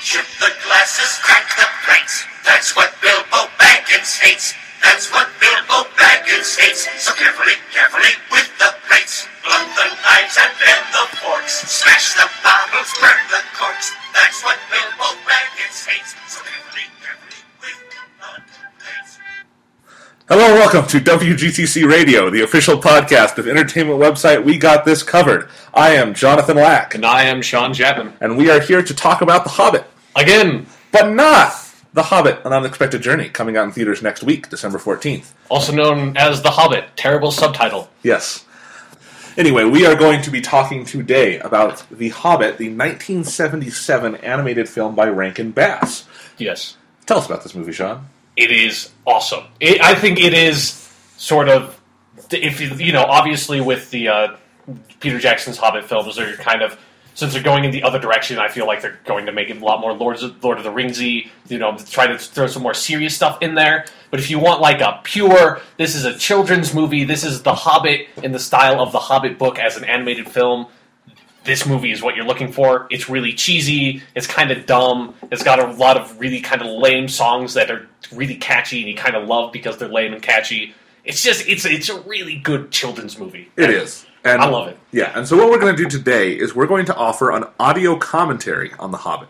Chip the glasses, crack the plates. That's what Bilbo Baggins hates. That's what Bilbo Baggins hates. So carefully, carefully with the plates. Blunt the knives and bend the forks. Smash the bottles, burn the corks. That's what Bilbo Baggins hates. So carefully, carefully with the plates. Hello and welcome to WGTC Radio, the official podcast of entertainment website We Got This Covered. I am Jonathan Lack, And I am Sean Chapman. and we are here to talk about The Hobbit, Again, but not The Hobbit, An Unexpected Journey, coming out in theaters next week, December 14th. also known as The Hobbit. Terrible subtitle. Yes. Anyway, we are going to be talking today about The Hobbit, the 1977 animated film by Rankin Bass. Yes. Tell us about this movie, Sean. It is awesome. It, I think it is sort of, if you, you know, obviously with the uh, Peter Jackson's Hobbit films, they're kind of, since they're going in the other direction, I feel like they're going to make it a lot more Lord of, Lord of the Ringsy, you know, try to throw some more serious stuff in there. But if you want like a pure, this is a children's movie, this is The Hobbit in the style of the Hobbit book as an animated film, this movie is what you're looking for. It's really cheesy. It's kind of dumb. It's got a lot of really kind of lame songs that are really catchy and you kind of love because they're lame and catchy. It's just it's it's a really good children's movie. It is. And, I love it. Yeah, and so what we're going to do today is we're going to offer an audio commentary on The Hobbit.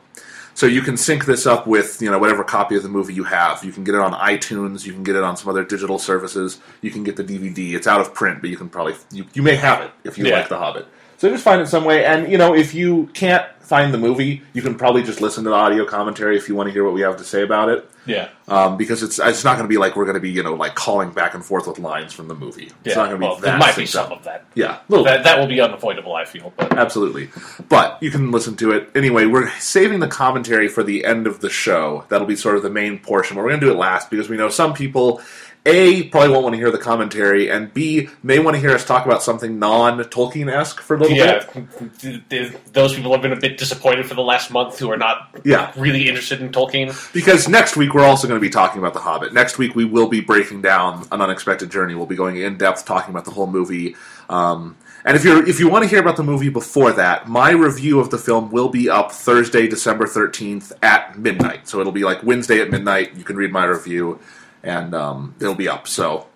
So you can sync this up with you know whatever copy of the movie you have. You can get it on iTunes. You can get it on some other digital services. You can get the DVD. It's out of print, but you can probably you, you may have it if you Yeah. like The Hobbit. So just find it some way. And you know if you can't find the movie, you can probably just listen to the audio commentary if you want to hear what we have to say about it. Yeah. Um, because it's it's not going to be like we're going to be you know like calling back and forth with lines from the movie. It's Yeah. not going to be well, that. there might be some up. of that. Yeah, little That that will be unavoidable, I feel. But Absolutely. But you can listen to it. Anyway, we're saving the commentary for the end of the show. That'll be sort of the main portion. We're going to do it last because we know some people, A, probably won't want to hear the commentary, and B, may want to hear us talk about something non Tolkien esque for a little yeah, bit. th- th- those people have been a bit disappointed for the last month who are not Yeah. really interested in Tolkien. Because next week we're also going to be talking about The Hobbit. Next week we will be breaking down An Unexpected Journey. We'll be going in depth talking about the whole movie. Um, and if you're if you want to hear about the movie before that, my review of the film will be up Thursday, December thirteenth at midnight. So it'll be like Wednesday at midnight. You can read my review, and um, it'll be up. So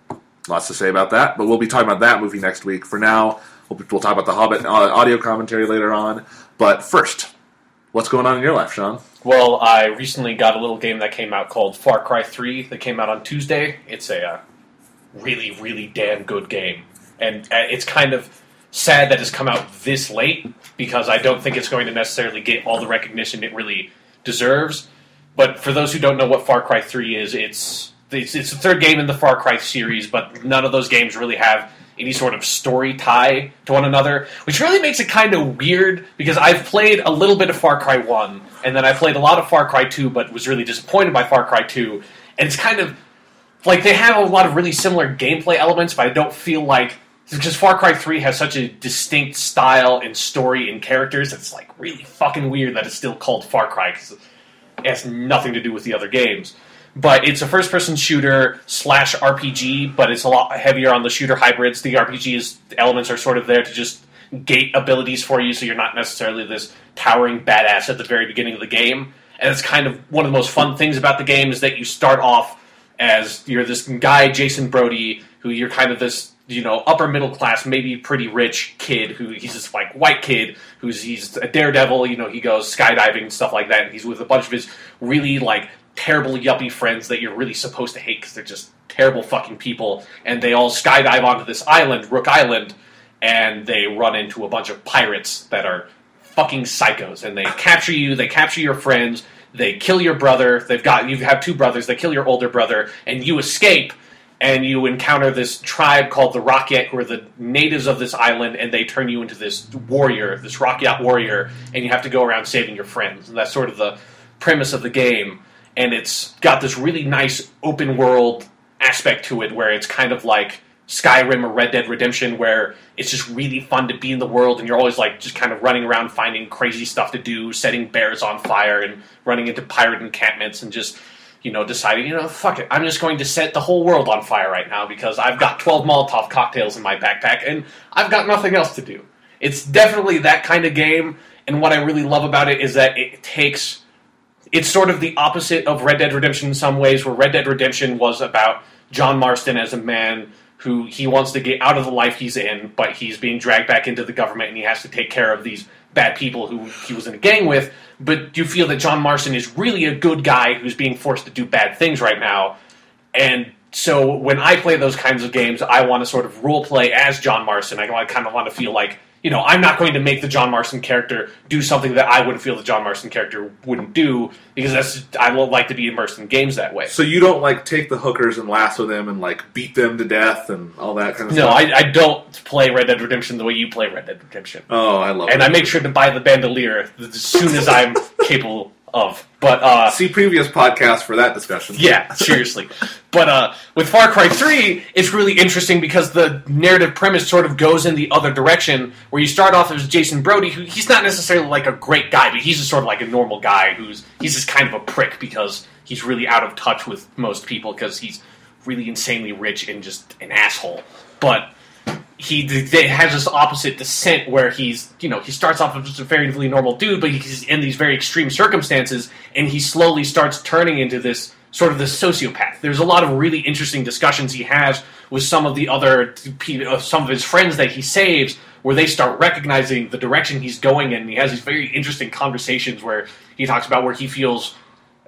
lots to say about that. But we'll be talking about that movie next week. For now, we'll, talk about the Hobbit uh, audio commentary later on. But first, what's going on in your life, Sean? Well, I recently got a little game that came out called Far Cry 3 that came out on Tuesday. It's a uh, really, really damn good game. And uh, it's kind of sad that it's come out this late because I don't think it's going to necessarily get all the recognition it really deserves. But for those who don't know what Far Cry 3 is, it's, it's, it's the third game in the Far Cry series, but none of those games really have any sort of story tie to one another, which really makes it kind of weird because I've played a little bit of Far Cry 1, and then I played a lot of Far Cry 2, but was really disappointed by Far Cry 2. And it's kind of like they have a lot of really similar gameplay elements, but I don't feel like because Far Cry 3 has such a distinct style and story and characters, it's like really fucking weird that it's still called Far Cry because it has nothing to do with the other games. But it's a first person shooter slash RPG, but it's a lot heavier on the shooter hybrids. The RPG's elements are sort of there to just gate abilities for you, so you're not necessarily this towering badass at the very beginning of the game. And it's kind of one of the most fun things about the game is that you start off as you're this guy, Jason Brody, who you're kind of this, you know, upper middle class, maybe pretty rich kid who he's this like white kid who's he's a daredevil, you know, he goes skydiving and stuff like that, and he's with a bunch of his really like terrible yuppie friends that you're really supposed to hate because they're just terrible fucking people, and they all skydive onto this island, Rook Island, and they run into a bunch of pirates that are fucking psychos, and they capture you, they capture your friends, they kill your brother. They've got you have two brothers. They kill your older brother, and you escape. And you encounter this tribe called the Rakyat, who are the natives of this island, and they turn you into this warrior, this Rakyat warrior, and you have to go around saving your friends. And that's sort of the premise of the game. And it's got this really nice open world aspect to it, where it's kind of like Skyrim or Red Dead Redemption, where it's just really fun to be in the world, and you're always like just kind of running around finding crazy stuff to do, setting bears on fire, and running into pirate encampments, and just you know deciding, you know, fuck it, I'm just going to set the whole world on fire right now because I've got 12 Molotov cocktails in my backpack, and I've got nothing else to do. It's definitely that kind of game, and what I really love about it is that it takes it's sort of the opposite of Red Dead Redemption in some ways, where Red Dead Redemption was about John Marston as a man who he wants to get out of the life he's in, but he's being dragged back into the government and he has to take care of these bad people who he was in a gang with. But you feel that John Marston is really a good guy who's being forced to do bad things right now. And so when I play those kinds of games, I want to sort of role play as John Marston. I kind of want to feel like you know, I'm not going to make the John Marston character do something that I wouldn't feel the John Marston character wouldn't do because that's I don't like to be immersed in games that way. So you don't like take the hookers and lasso them and like beat them to death and all that kind of no, stuff. I, I don't play Red Dead Redemption the way you play Red Dead Redemption. Oh, I love it. and it. I make sure to buy the bandolier as soon as I'm capable of. But uh, see previous podcasts for that discussion. yeah, seriously. But uh, with Far Cry 3, it's really interesting because the narrative premise sort of goes in the other direction, where you start off as Jason Brody, who he's not necessarily like a great guy, but he's just sort of like a normal guy who's he's just kind of a prick because he's really out of touch with most people because he's really insanely rich and just an asshole. But he has this opposite descent where he's you know he starts off as just a fairly normal dude, but he's in these very extreme circumstances, and he slowly starts turning into this sort of this sociopath. There's a lot of really interesting discussions he has with some of the other uh, some of his friends that he saves, where they start recognizing the direction he's going in. And he has these very interesting conversations where he talks about where he feels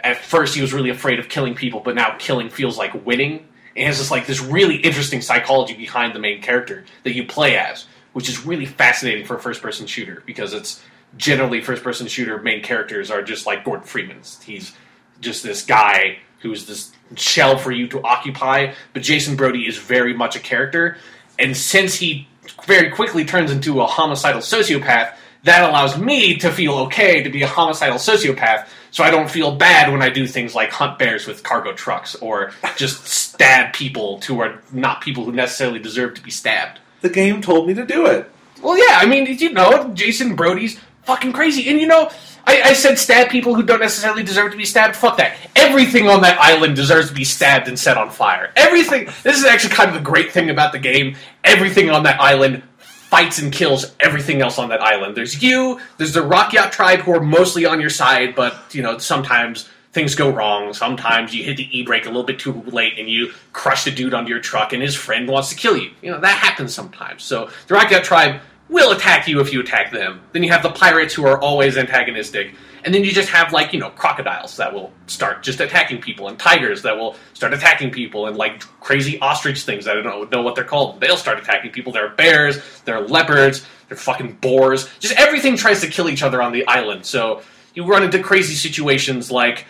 at first he was really afraid of killing people, but now killing feels like winning. And has this like this really interesting psychology behind the main character that you play as, which is really fascinating for a first person shooter because it's generally first person shooter main characters are just like Gordon Freeman's. He's just this guy who's this shell for you to occupy. But Jason Brody is very much a character, and since he very quickly turns into a homicidal sociopath, that allows me to feel okay to be a homicidal sociopath. So I don't feel bad when I do things like hunt bears with cargo trucks or just stab people who are not people who necessarily deserve to be stabbed. The game told me to do it. Well, yeah, I mean, you know, Jason Brody's fucking crazy, and you know, I, I, said stab people who don't necessarily deserve to be stabbed. Fuck that. Everything on that island deserves to be stabbed and set on fire. Everything. This is actually kind of the great thing about the game. Everything on that island fights and kills everything else on that island. There's you. There's the Rock tribe who are mostly on your side, but you know sometimes things go wrong. Sometimes you hit the e brake a little bit too late and you crush the dude under your truck, and his friend wants to kill you. You know that happens sometimes. So the Rock tribe will attack you if you attack them. Then you have the pirates who are always antagonistic. And then you just have like, you know, crocodiles that will start just attacking people and tigers that will start attacking people and like crazy ostrich things that I don't know what they're called. They'll start attacking people. There are bears, there are leopards, there are fucking boars. Just everything tries to kill each other on the island. So you run into crazy situations like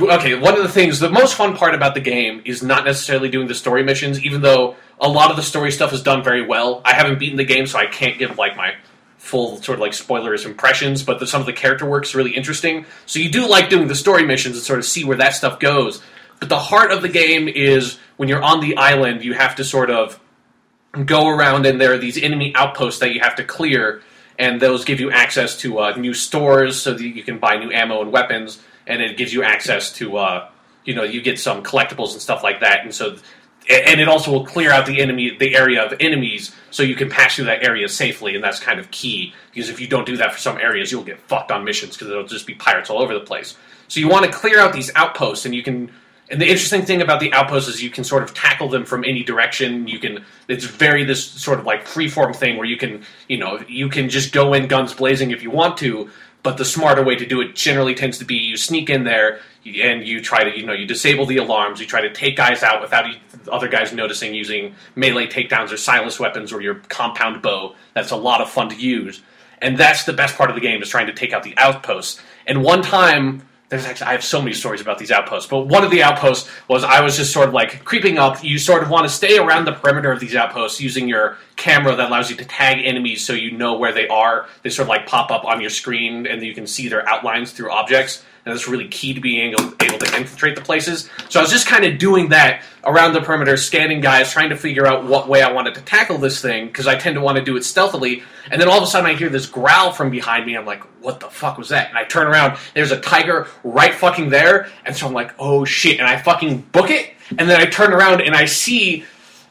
okay, one of the things, the most fun part about the game is not necessarily doing the story missions, even though a lot of the story stuff is done very well. I haven't beaten the game, so I can't give like my full sort of like spoilers impressions, but the, some of the character work's really interesting. So you do like doing the story missions and sort of see where that stuff goes. But the heart of the game is when you're on the island, you have to sort of go around, and there are these enemy outposts that you have to clear, and those give you access to uh, new stores so that you can buy new ammo and weapons and it gives you access to uh, you know you get some collectibles and stuff like that, and so and it also will clear out the enemy the area of enemies so you can pass through that area safely, and that's kind of key because if you don't do that for some areas, you'll get fucked on missions because it'll just be pirates all over the place. So you want to clear out these outposts, and you can. And the interesting thing about the outposts is you can sort of tackle them from any direction. You can. It's very this sort of like freeform thing where you can, you know, you can just go in guns blazing if you want to, but the smarter way to do it generally tends to be you sneak in there and you try to, you know, you disable the alarms. You try to take guys out without other guys noticing using melee takedowns or silence weapons or your compound bow. That's a lot of fun to use. And that's the best part of the game is trying to take out the outposts. And one time there's actually I have so many stories about these outposts, but one of the outposts was I was just sort of like creeping up. You sort of want to stay around the perimeter of these outposts using your camera that allows you to tag enemies so you know where they are. They sort of like pop up on your screen and you can see their outlines through objects that's really key to being able, able to infiltrate the places. So I was just kind of doing that around the perimeter, scanning guys, trying to figure out what way I wanted to tackle this thing because I tend to want to do it stealthily. And then all of a sudden I hear this growl from behind me. I'm like, what the fuck was that? And I turn around, there's a tiger right fucking there, and so I'm like, oh shit, and I fucking book it, and then I turn around and I see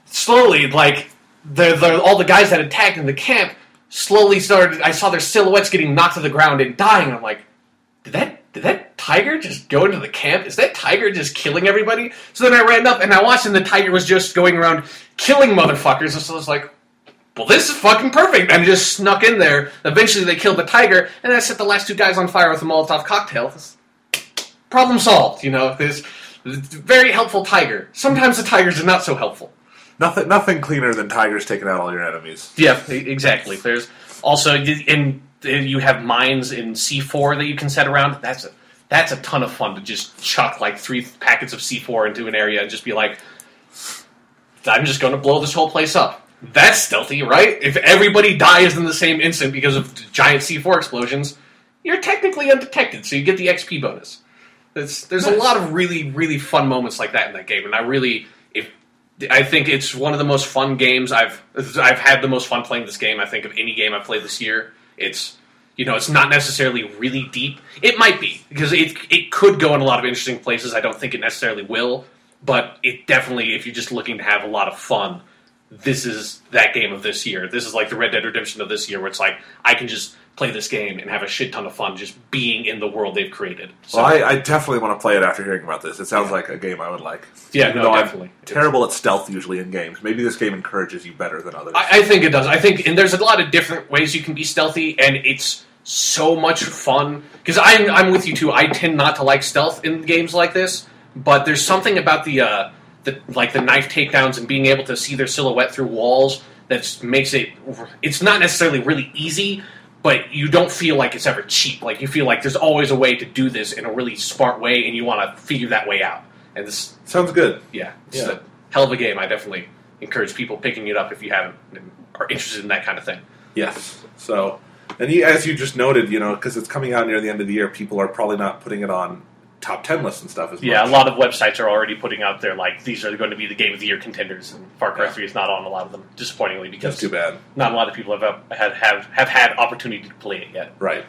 slowly like the, the all the guys that attacked in the camp slowly started. I saw their silhouettes getting knocked to the ground and dying. I'm like, did that did that tiger just go into the camp? Is that tiger just killing everybody? So then I ran up and I watched, and the tiger was just going around killing motherfuckers. And so I was like, well, this is fucking perfect. And I just snuck in there. Eventually, they killed the tiger, and then I set the last two guys on fire with a Molotov cocktail. Problem solved. You know, this very helpful tiger. Sometimes the tigers are not so helpful. Nothing, nothing cleaner than tigers taking out all your enemies. Yeah, exactly. There's also in you have mines in C4 that you can set around. That's a that's a ton of fun to just chuck like three packets of C4 into an area and just be like, I'm just going to blow this whole place up. That's stealthy, right? If everybody dies in the same instant because of giant C4 explosions, you're technically undetected, so you get the XP bonus. There's, there's a lot of really, really fun moments like that in that game, and I really, if I think it's one of the most fun games I've I've had the most fun playing this game. I think of any game I've played this year. It's you know it's not necessarily really deep. It might be because it it could go in a lot of interesting places. I don't think it necessarily will, but it definitely if you're just looking to have a lot of fun, this is that game of this year. This is like the Red Dead Redemption of this year, where it's like I can just play this game and have a shit ton of fun just being in the world they've created. So, Well, I, I definitely want to play it after hearing about this. It sounds like a game I would like. Yeah, Even no, definitely. I'm terrible at stealth usually in games. Maybe this game encourages you better than others. I, I think it does. I think, and there's a lot of different ways you can be stealthy, and it's so much fun. Because I'm, I'm with you too. I tend not to like stealth in games like this, but there's something about the, uh, the like the knife takedowns and being able to see their silhouette through walls that makes it. It's not necessarily really easy, but you don't feel like it's ever cheap. Like you feel like there's always a way to do this in a really smart way, and you want to figure that way out. And this Sounds good. yeah, it's Yeah. a hell of a game. I definitely encourage people picking it up if you haven't are interested in that kind of thing. Yes. So, and you, as you just noted, you know, because it's coming out near the end of the year, people are probably not putting it on top ten lists and stuff as Yeah, a lot of websites are already putting out there like these are going to be the game of the year contenders, and Far Cry Yeah. Three is not on a lot of them, disappointingly, because That's too bad. not a lot of people have have have, have had opportunity to play it yet. Right.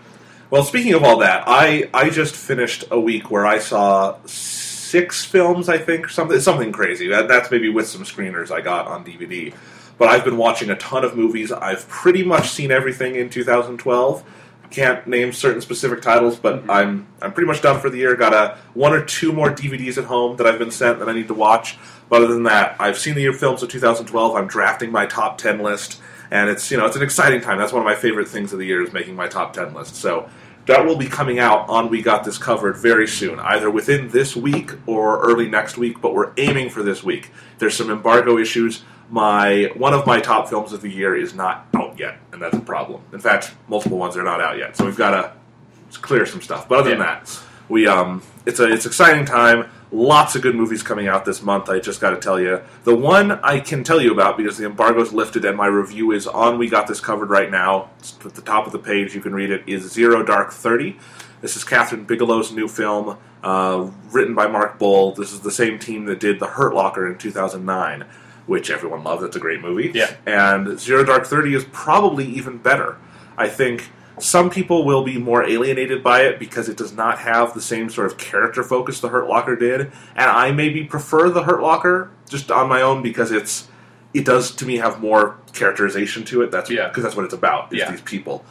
Well, speaking of all that, I I just finished a week where I saw six films. I think something something crazy. That, that's maybe with some screeners I got on DVD. But I've been watching a ton of movies. I've pretty much seen everything in 2012. Can't name certain specific titles, but mm-hmm. I'm I'm pretty much done for the year. Got a one or two more DVDs at home that I've been sent that I need to watch. But other than that, I've seen the year films of 2012. I'm drafting my top 10 list, and it's you know it's an exciting time. That's one of my favorite things of the year is making my top 10 list. So that will be coming out on We Got This Covered very soon, either within this week or early next week. But we're aiming for this week. There's some embargo issues. My one of my top films of the year is not out yet, and that's a problem. In fact, multiple ones are not out yet, so we've got to clear some stuff. But other than that, we um, it's a it's exciting time. Lots of good movies coming out this month. I just got to tell you, the one I can tell you about because the embargo's lifted and my review is on. We got this covered right now. It's at the top of the page. You can read it. Is Zero Dark Thirty. This is Kathryn Bigelow's new film, uh, written by Mark Boal. This is the same team that did The Hurt Locker in 2009, which everyone loved. It's a great movie. Yeah. And Zero Dark Thirty is probably even better. I think some people will be more alienated by it because it does not have the same sort of character focus the Hurt Locker did, and I maybe prefer the Hurt Locker just on my own because it's it does to me have more characterization to it. That's Yeah. because that's what it's about. Is Yeah. these people.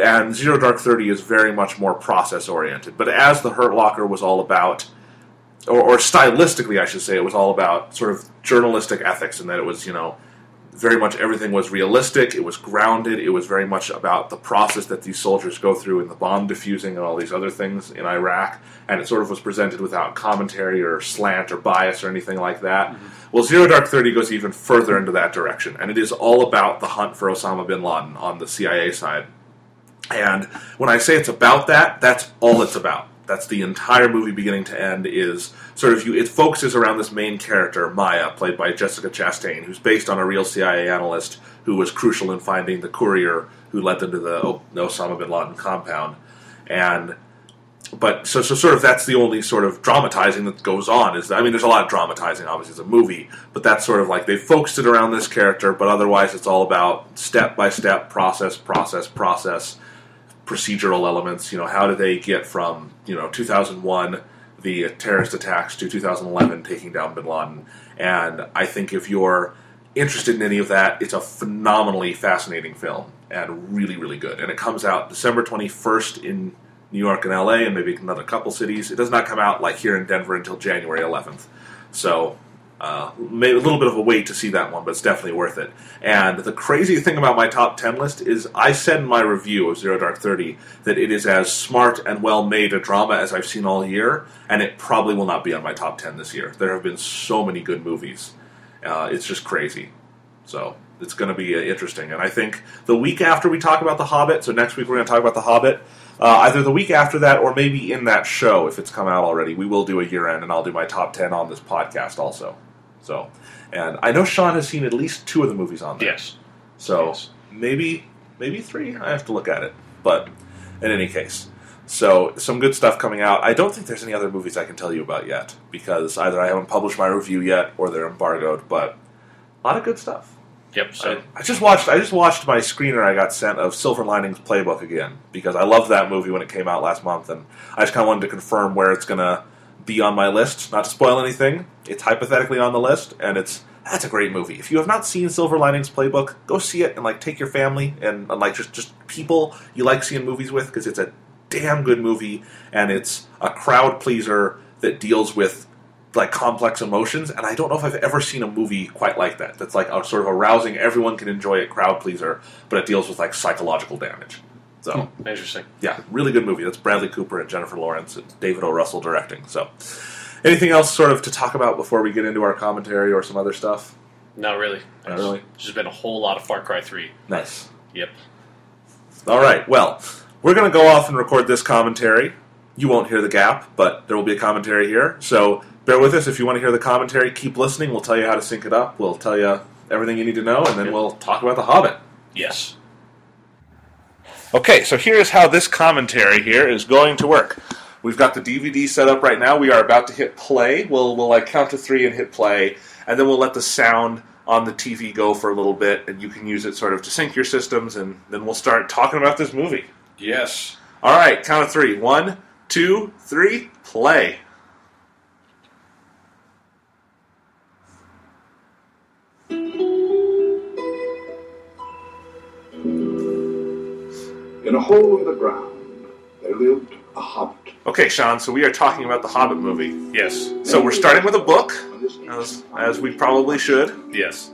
And Zero Dark Thirty is very much more process oriented. But as the Hurt Locker was all about or, or stylistically, I should say, it was all about sort of journalistic ethics, and that it was, you know, very much everything was realistic. It was grounded. It was very much about the process that these soldiers go through in the bomb diffusing and all these other things in Iraq. And it sort of was presented without commentary or slant or bias or anything like that. Mm-hmm. Well, Zero Dark Thirty goes even further into that direction, and it is all about the hunt for Osama bin Laden on the CIA side. And when I say it's about that, that's all it's about. That's the entire movie, beginning to end. Is sort of you. It focuses around this main character, Maya, played by Jessica Chastain, who's based on a real CIA analyst who was crucial in finding the courier who led them to the Osama bin Laden compound. And but so so sort of that's the only sort of dramatizing that goes on. Is I mean, there's a lot of dramatizing. Obviously, it's a movie, but that's sort of like they focused it around this character. But otherwise, it's all about step by step process, process, process procedural elements. You know, how do they get from you know 2001 the terrorist attacks to 2011 taking down Bin Laden? And I think if you're interested in any of that, it's a phenomenally fascinating film and really really good. And it comes out December 21st in New York and LA, and maybe another couple cities. It does not come out like here in Denver until January 11th. So uh, a little bit of a wait to see that one, but it's definitely worth it. And the crazy thing about my top 10 list is I said in my review of Zero Dark 30 that it is as smart and well made a drama as I've seen all year, and it probably will not be on my top 10 this year. There have been so many good movies. Uh, it's just crazy. So it's going to be uh, interesting. And I think the week after we talk about The Hobbit, so next week we're going to talk about The Hobbit, uh, either the week after that or maybe in that show, if it's come out already, we will do a year end and I'll do my top 10 on this podcast also. So, and I know Sean has seen at least two of the movies on there. Yes. So Yes. maybe maybe three. I have to look at it. But in any case, so some good stuff coming out. I don't think there's any other movies I can tell you about yet because either I haven't published my review yet or they're embargoed. But a lot of good stuff. Yep. So I, I just watched. I just watched my screener I got sent of Silver Linings Playbook again because I loved that movie when it came out last month, and I just kind of wanted to confirm where it's gonna be on my list. Not to spoil anything, it's hypothetically on the list, and it's that's a great movie. If you have not seen Silver Linings Playbook, go see it and like take your family and, and like just just people you like seeing movies with because it's a damn good movie and it's a crowd pleaser that deals with like complex emotions, and I don't know if I've ever seen a movie quite like that. That's like a sort of arousing, everyone can enjoy it crowd pleaser, but it deals with like psychological damage. So hmm. interesting. yeah, really good movie. That's Bradley Cooper and Jennifer Lawrence and David O. Russell directing. So anything else sort of to talk about before we get into our commentary or some other stuff? Not really. Not really? There's just been a whole lot of Far Cry Three. Nice. Yep. All right. Well, we're going to go off and record this commentary. You won't hear the gap, but there will be a commentary here. So bear with us. If you want to hear the commentary, keep listening. We'll tell you how to sync it up. We'll tell you everything you need to know, and then we'll talk about The Hobbit. Yes. Okay, so here's how this commentary here is going to work. We've got the DVD set up right now. We are about to hit play. We'll, we'll like count to three and hit play, and then we'll let the sound on the TV go for a little bit, and you can use it sort of to sync your systems, and then we'll start talking about this movie. Yes. All right, count of three. One, two, three, play. In a hole in the ground, there lived a hobbit. Okay, Sean, so we are talking about the Hobbit movie. Yes. So we're starting with a book, as, as we probably should, Yes.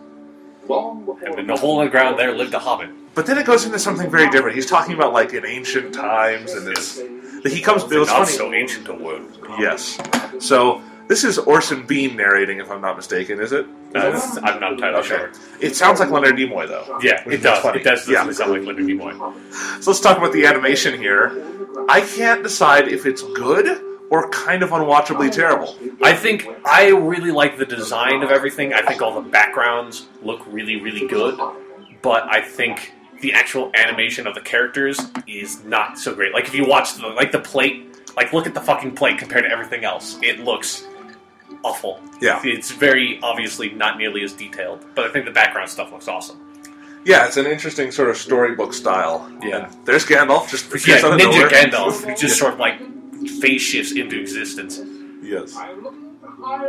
long before And in the hole in the ground there lived a hobbit. but then it goes into something very different. He's talking about like in ancient times, and it's he comes. It was Not funny. so ancient a world. Yes. So this is Orson Bean narrating, if I'm not mistaken, is it? Uh, I'm not entirely Okay. sure. It sounds like Leonard Nimoy, though. Yeah, it does. funny. It does Yeah. definitely sound like Leonard Nimoy. So let's talk about the animation here. I can't decide if it's good or kind of unwatchably terrible. I think I really like the design of everything. I think all the backgrounds look really, really good. But I think the actual animation of the characters is not so great. Like if you watch the like the plate, like look at the fucking plate compared to everything else. It looks awful. Yeah. It's very obviously not nearly as detailed, but I think the background stuff looks awesome. Yeah, it's an interesting sort of storybook style. Yeah. And there's Gandalf just Yeah, Ninja nowhere. Gandalf who just sort of like phase shifts into existence. Yes.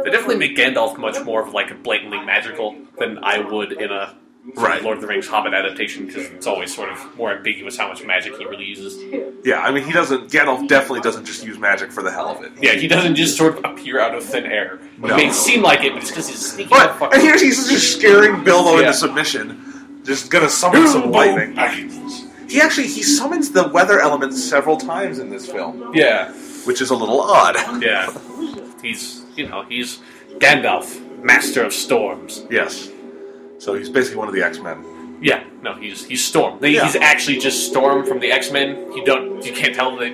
They definitely make Gandalf much more of like a blatantly magical than I would in a Right. Lord of the Rings Hobbit adaptation because it's always sort of more ambiguous how much magic he really uses. Yeah, I mean, he doesn't. Gandalf definitely doesn't just use magic for the hell of it. Yeah, he doesn't just sort of appear out of thin air. No. It may seem like it, but it's because he's sneaking But and here's he's just scaring Bilbo Yeah. into submission, just gonna summon some lightning. He actually he summons the weather element several times in this film, Yeah, which is a little odd. yeah. He's you know he's Gandalf, master of storms. Yes. So he's basically one of the X Men. Yeah, no, he's he's Storm. Yeah. He's actually just Storm from the X Men. You don't you can't tell that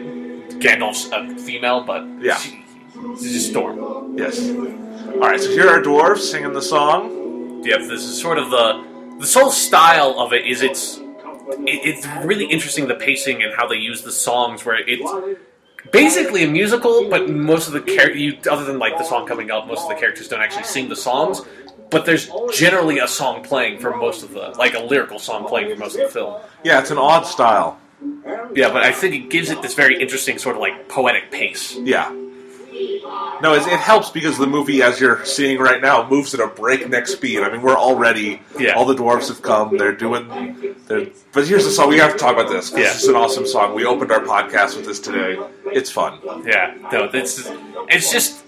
Gandalf's a female, but Yeah. she, he's just Storm. Yes. All right. So here are dwarves singing the song. Yep, this is sort of the this whole style of it is it's it, it's really interesting the pacing and how they use the songs where it's basically a musical, but most of the characters, other than like the song coming up, most of the characters don't actually sing the songs. But there's generally a song playing for most of the like a lyrical song playing for most of the film. Yeah, it's an odd style. Yeah, but I think it gives it this very interesting sort of like poetic pace. Yeah. No, it, it helps because the movie, as you're seeing right now, moves at a breakneck speed. I mean, we're already Yeah. all the dwarves have come. They're doing. They're, but here's the song. We have to talk about this. Yeah. This is an awesome song. We opened our podcast with this today. It's fun. Yeah, no, that's it's just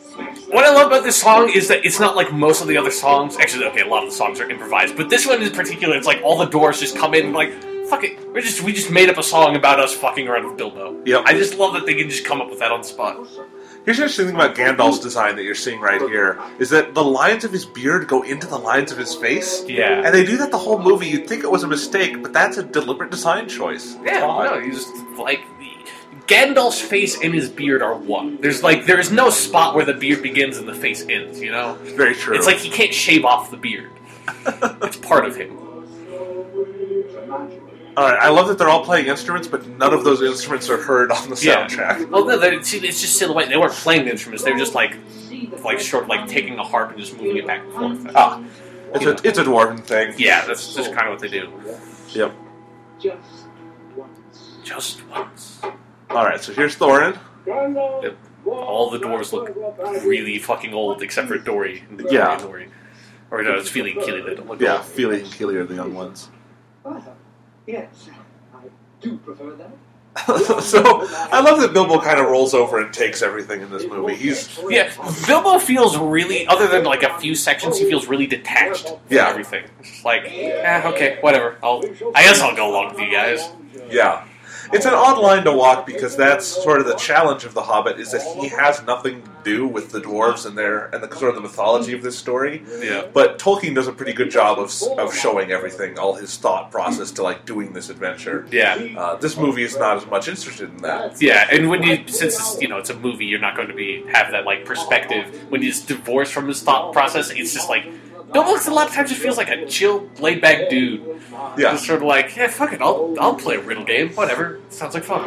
what I love about this song is that it's not like most of the other songs. Actually, okay, a lot of the songs are improvised, but this one in particular, it's like all the doors just come in and like fuck it. We're just we just made up a song about us fucking around with Bilbo. Yep. I just love that they can just come up with that on the spot. Here's the interesting thing about Gandalf's design that you're seeing right here is that the lines of his beard go into the lines of his face. Yeah. And they do that the whole movie. You'd think it was a mistake, but that's a deliberate design choice. Yeah, no, you just like Gandalf's face and his beard are one. There's like there is no spot where the beard begins and the face ends. You know, it's Very true. it's like he can't shave off the beard. it's part of him. All right, I love that they're all playing instruments, but none of those instruments are heard on the Yeah. soundtrack. Well, no, see, it's just silhouette. They weren't playing the instruments. They were just like, like short, like taking a harp and just moving it back and forth. Ah, it's a it's a dwarven thing. Yeah, that's just kind of what they do. Yep. Just once. Just once. All right, so here's Thorin. Yep. All the dwarves look really fucking old, except for Dori. and the Yeah. Dori. Or no, it's Fili and Kili. They don't look Yeah, old. Fili and Kili are the young ones. Yes, I do prefer that. so I love that Bilbo kind of rolls over and takes everything in this movie. He's Yeah, Bilbo feels really, other than like a few sections, he feels really detached from Yeah. everything. It's just like, eh, okay, whatever. I'll, I guess I'll go along with you guys. yeah. It's an odd line to walk because that's sort of the challenge of the Hobbit is that he has nothing to do with the dwarves and their and the sort of the mythology of this story. Yeah. But Tolkien does a pretty good job of of showing everything, all his thought process to like doing this adventure. Yeah. Uh, this movie is not as much interested in that. Yeah, and when you since it's, you know it's a movie, you're not going to be have that like perspective. When he's divorced from his thought process, it's just like Bilbo a lot of times just feels like a chill, laid back dude. Yeah. Just sort of like, yeah, fuck it, I'll I'll play a riddle game, whatever. Sounds like fun.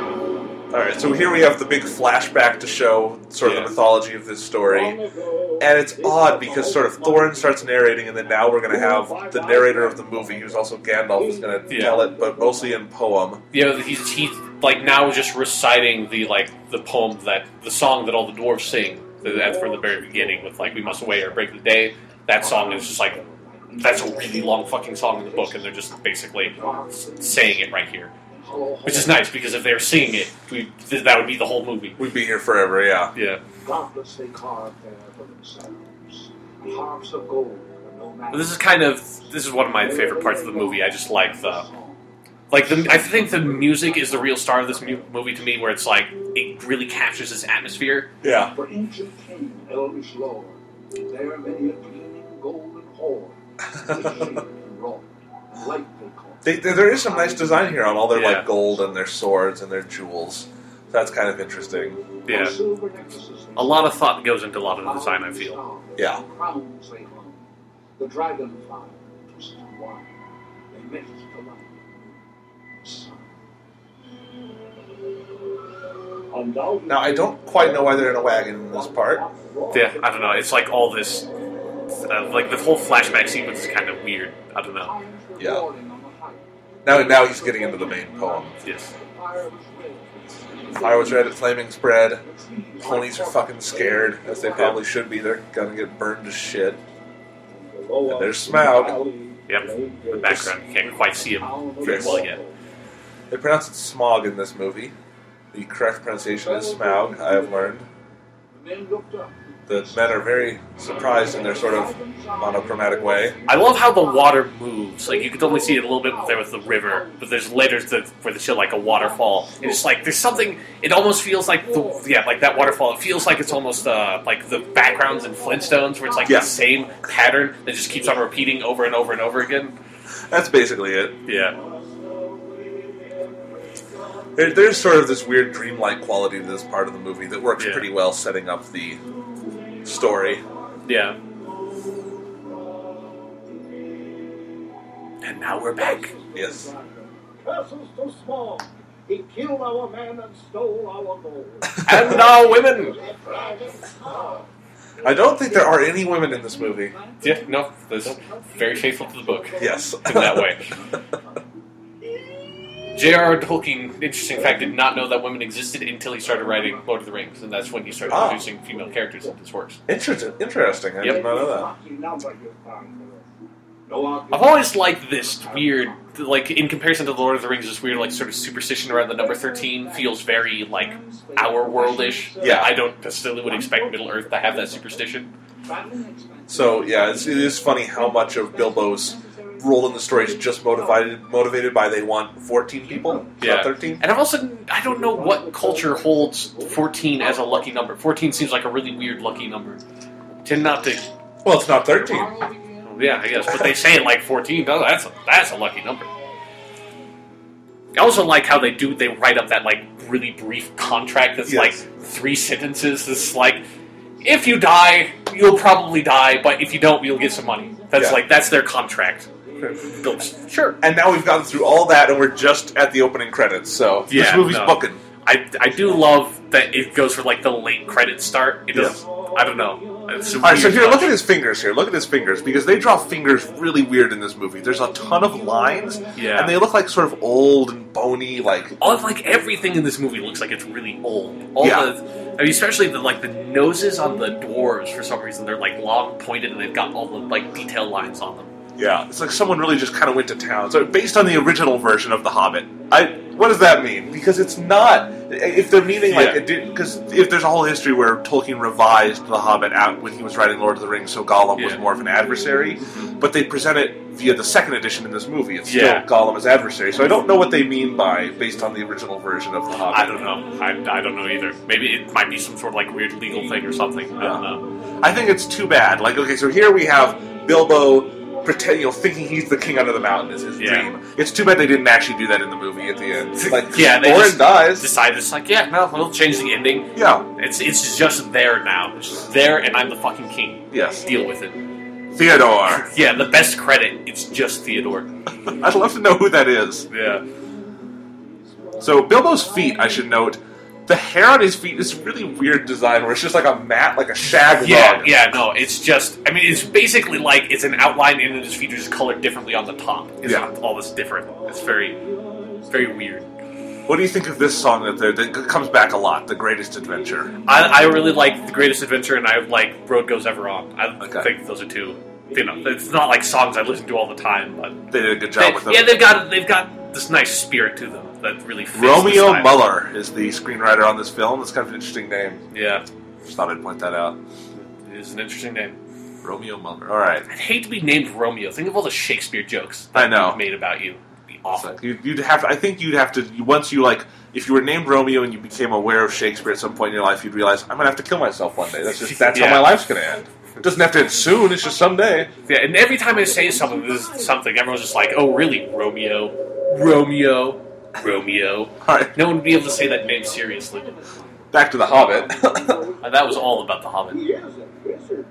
All right, so here we have the big flashback to show sort of Yeah. the mythology of this story, and it's odd because sort of Thorin starts narrating, and then now we're going to have the narrator of the movie, who's also Gandalf, is going to Yeah. tell it, but mostly in poem. You know, he's he's like now just reciting the like the poem that the song that all the dwarves sing. That's from the very beginning with like we must away or break the day. That song is just like that's a really long fucking song in the book, and they're just basically saying it right here, which is nice because if they were singing it, we, th- that would be the whole movie. We'd be here forever, yeah. Yeah, Doubtless they carved there for themselves. Harps of gold but this is kind of this is one of my favorite parts of the movie. I just like the like the I think the music is the real star of this mu- movie to me, where it's like it really captures this atmosphere. Yeah. For ancient king, elvish lord, there many a gleaming golden hoard, they shaped and wrought, light they call. They, there there is some nice design here on all their Yeah. like gold and their swords and their jewels. That's kind of interesting. Yeah. Silver necklaces they A lot of thought goes into a lot of the design. I feel. Yeah. Crowns they hung, the dragonfly twisted wide, they met the light. Sun. Now I don't quite know why they're in a wagon in this part. Yeah, I don't know. It's like all this, uh, like the whole flashback sequence is kind of weird. I don't know. Yeah. roaring on the height. Now, now he's getting into the main poem. Yes. Fire was red. Fire was red flaming spread. Ponies are fucking scared, as they probably should be. They're gonna get burned to shit. And there's Smaug. Yep. The background you can't quite see him very well yet. They pronounce it smog in this movie. The correct pronunciation is Smaug, I have learned. The men looked up. The men are very surprised in their sort of monochromatic way. I love how the water moves. Like you could only see it a little bit there with the river, but there's later that where they show like a waterfall. And it's like there's something. It almost feels like the yeah, like that waterfall. It feels like it's almost uh, like the backgrounds in Flintstones, where it's like Yeah. the same pattern that just keeps on repeating over and over and over again. That's basically it. Yeah. There, there's sort of this weird dreamlike quality to this part of the movie that works Yeah. pretty well setting up the story. Yeah. And now we're back. Yes. Castle's too small. He killed our men and stole our gold. And now women. I don't think there are any women in this movie. Yeah, no, that's very faithful to the book Yes. in that way. J.R.R. Tolkien, interesting fact, did not know that women existed until he started writing Lord of the Rings, and that's when he started Ah. introducing female characters into his works. Interesting. Interesting. I Yep. did not know that. Lucky number you found for us. No argument. I've always liked this weird, like in comparison to the Lord of the Rings, this weird, like sort of superstition around the number thirteen feels very like our worldish. Yeah. I don't necessarily would expect Middle Earth to have that superstition. So yeah, it's, it is funny how much of Bilbo's role in the story is just motivated oh. motivated by they want 14 people, Yeah. not 13. And I've also I don't know what culture holds fourteen as a lucky number. Fourteen seems like a really weird lucky number. Tend not to. Well, it's not 13. Yeah, I guess, but they say it like fourteen. Oh, that's a, that's a lucky number. I also like how they do. They write up that like really brief contract that's Yes. like three sentences. It's like, if you die, you'll probably die, but if you don't, you'll get some money. That's Yeah. like that's their contract. Bills. Sure. And now we've gone through all that, and we're just at the opening credits. So this Yeah, movie's no. booking. I, I do love that it goes for like the late credit start. It does. I don't know. It's a All right, so weird here, look touch. at his fingers. Here, look at his fingers because they draw fingers really weird in this movie. There's a ton of lines, Yeah. and they look like sort of old and bony. Like, all of like everything in this movie looks like it's really old. All Yeah. the, I mean, especially the like the noses on the dwarves for some reason they're like long pointed and they've got all the like detail lines on them. Yeah, it's like someone really just kind of went to town. So, based on the original version of The Hobbit, I what does that mean? Because it's not. If they're meaning like Yeah. it did, because if there's a whole history where Tolkien revised The Hobbit out when he was writing Lord of the Rings, so Gollum was more of an adversary, mm-hmm. but they present it via the second edition in this movie. It's still Yeah. Gollum as adversary. So I don't know what they mean by based on the original version of The Hobbit. I don't know. I, I don't know either. Maybe it might be some sort of like weird legal thing or something. I don't know. I think it's too bad. Like, okay, so here we have Bilbo pretend, you know, thinking he's the king under the mountain is his Yeah. dream. It's too bad they didn't actually do that in the movie at the end. Like, Yeah, they just dies. Decided it's like yeah, no, we'll change the ending. yeah, It's it's just there now. It's just there, and I'm the fucking king. yes. Deal with it. Theodore. Yeah, the best credit. It's just Theodore. I'd love to know who that is. Yeah. So Bilbo's feet, I should note, the hair on his feet is really weird design where it's just like a mat, like a shag Yeah, log. yeah, no, it's just, I mean, it's basically like it's an outline and then his features just colored differently on the top. It's Yeah. all this different. It's very, very weird. What do you think of this song that, that comes back a lot, The Greatest Adventure? I, I really like The Greatest Adventure and I like Road Goes Ever On. I Okay. think those are two, you know, it's not like songs I listen to all the time, but They did a good job they, with them. yeah, they've got they've got this nice spirit to them that really fits Romeo. Muller is the screenwriter on this film. It's kind of an interesting name. Yeah, Just thought I'd point that out. it is an interesting name. Romeo Muller. All right. I'd hate to be named Romeo. Think of all the Shakespeare jokes I know. made about you. It'd be awful. So you'd, you'd have. To, I think you'd have to. Once you like, if you were named Romeo and you became aware of Shakespeare at some point in your life, you'd realize I'm gonna have to kill myself one day. That's just that's Yeah. how my life's gonna end. It doesn't have to end soon. It's just someday. Yeah, and every time I say something, this is something, everyone's just like, "Oh, really, Romeo, Romeo, Romeo." All right. No one would be able to say that name seriously. Back to the Hobbit. And that was all about the Hobbit. He is a wizard.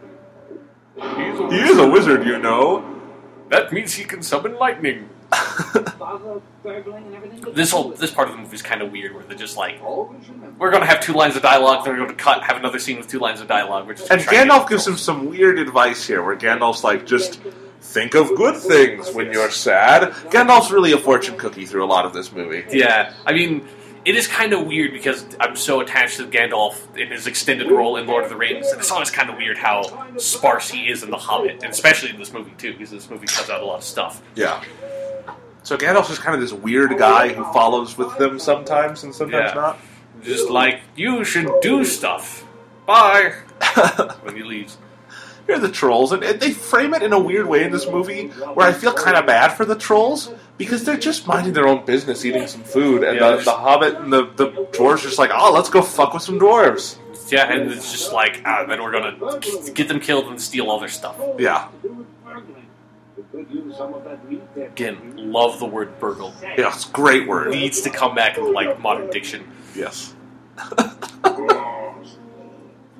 he is a wizard, you know. That means he can summon lightning. Father, burgling and everything. but- This whole this part of the movie is kind of weird, where they're just like, "We're going to have two lines of dialogue, then we're going to cut, have another scene with two lines of dialogue. We're just And Gandalf gives him some weird advice here, where Gandalf's like, just think of good things when you're sad. Gandalf's really a fortune cookie through a lot of this movie. Yeah, I mean, it is kind of weird because I'm so attached to Gandalf in his extended role in Lord of the Rings, and it's always kind of weird how sparse he is in The Hobbit, and especially in this movie too, because this movie cuts out a lot of stuff. Yeah. So Gandalf's just kind of this weird guy who follows with them sometimes and sometimes Yeah. not. Just like you should do stuff. Bye. when he leaves. Here are the trolls, and, and they frame it in a weird way in this movie where I feel kind of bad for the trolls because they're just minding their own business, eating some food, and Yeah, the, the hobbit and the, the dwarves just like, oh, let's go fuck with some dwarves. Yeah, and it's just like, ah, then we're gonna get them killed and steal all their stuff. Yeah, Do with burgling. We could use some of that wheat there. Again, love the word burgle. yeah, it's a great word. Needs to come back in like modern diction. Yes.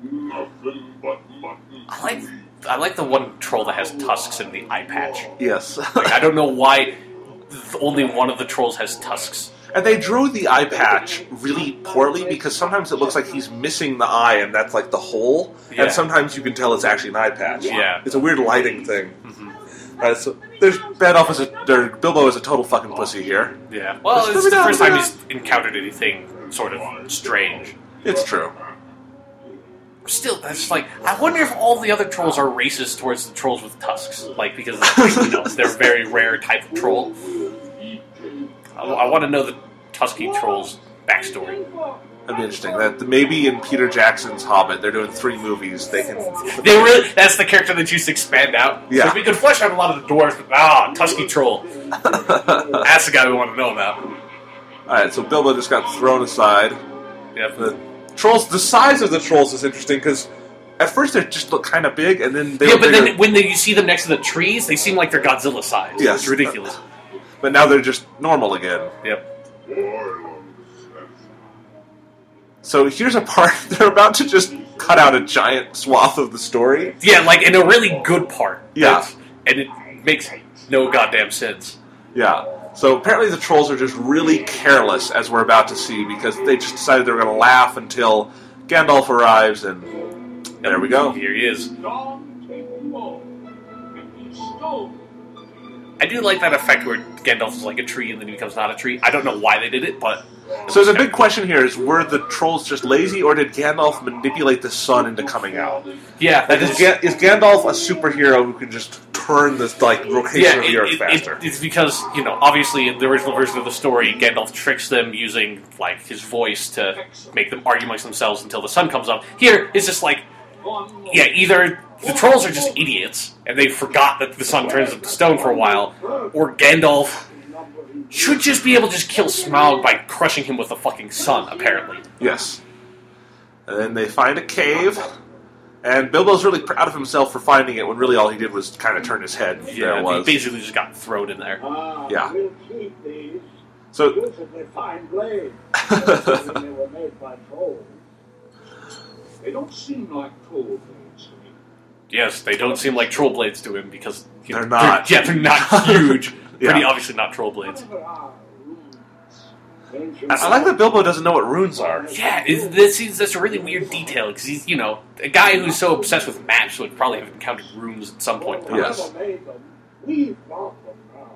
Nothing but mutton. I like I like the one troll that has tusks in the eye patch. Yes. Like, I don't know why only one of the trolls has tusks. and they drew the eye patch really poorly because sometimes it looks like he's missing the eye and that's like the hole, Yeah. and sometimes you can tell it's actually an eye patch. Yeah. It's a weird lighting thing. Mhm. Alright, so there's is a or Bilbo is a total fucking pussy here. Yeah. Well, it's the first time he's encountered anything sort of strange. It's true. Still, that's like I wonder if all the other trolls are racist towards the trolls with tusks, like because you know they're a very rare type of troll. I, I want to know the tusky trolls backstory. That'd be interesting. That maybe in Peter Jackson's Hobbit, they're doing three movies. They can. They really that's the character that you to expand out. Yeah. Like, we could flesh out a lot of the dwarves, but ah, tusky troll. That's the guy we want to know about. All right, so Bilbo just got thrown aside. Yep. The trolls, the size of the trolls is interesting because at first they just look kind of big, and then they yeah, but bigger. then when they, you see them next to the trees, they seem like they're Godzilla size. Yes. It's ridiculous. but now they're just normal again. Yep. So here's a part they're about to just cut out a giant swath of the story. Yeah, like in a really good part. Yeah. And it makes no goddamn sense. Yeah. So apparently the trolls are just really careless, as we're about to see, because they just decided they were going to laugh until Gandalf arrives, and there we go. Here he is. Long table bow, and he stole I do like that effect where Gandalf is like a tree and then he becomes not a tree. I don't know why they did it, but So the big question here is: Were the trolls just lazy, or did Gandalf manipulate the sun into coming out? yeah, Like, is. Is Gandalf a superhero who can just turn this like rotation Yeah, of the it- earth it- faster? it- it's because you know, obviously, in the original version of the story, Gandalf tricks them using like his voice to make them argue amongst themselves until the sun comes up. Here, it's just like, yeah, either the trolls are just idiots and they forgot that the sun turns into stone for a while, or Gandalf should just be able to just kill Smaug by crushing him with the fucking sun. Apparently, yes. And then they find a cave, and Bilbo's really proud of himself for finding it when really all he did was kind of turn his head. and there yeah, it he basically just got thrown in there. Ah, Yeah. We'll keep these. So fine blades. they were made by trolls. They don't seem like troll blades to me. Yes, they don't seem like troll blades to him because you know, They're not. yeah, they're not huge. Yeah. Pretty obviously not troll blades. Whatever are runes? Ancient I I like that Bilbo doesn't know what runes are. Yeah, it, this is that's a really weird detail because he's you know a guy who's so obsessed with maps would probably have encountered runes at some point. Whoever Yes. made we've got them now.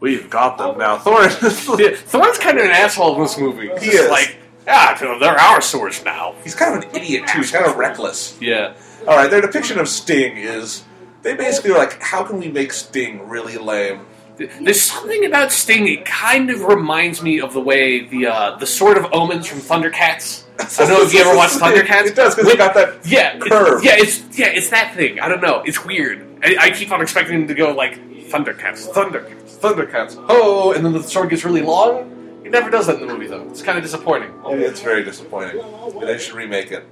We've got them now. Thorin. Yeah, Thorin's kind of an asshole in this movie. He's He just is. like, ah, they're our swords now. He's kind of an idiot too. He's kind of reckless. Yeah, All right, their depiction of Sting is they basically were like, how can we make Sting really lame? There's something about Sting. It kind of reminds me of the way the uh, the Sword of Omens from Thundercats. I don't know if you ever watched Thundercats. It does because it got that. Yeah, it's- Curve. yeah, it's yeah, it's that thing. I don't know. It's weird. I, I keep on expecting him to go like Thundercats, Thundercats, Thundercats. Oh, and then the sword gets really long. He never does that in the movie though. It's kind of disappointing. It's very disappointing. They should remake it.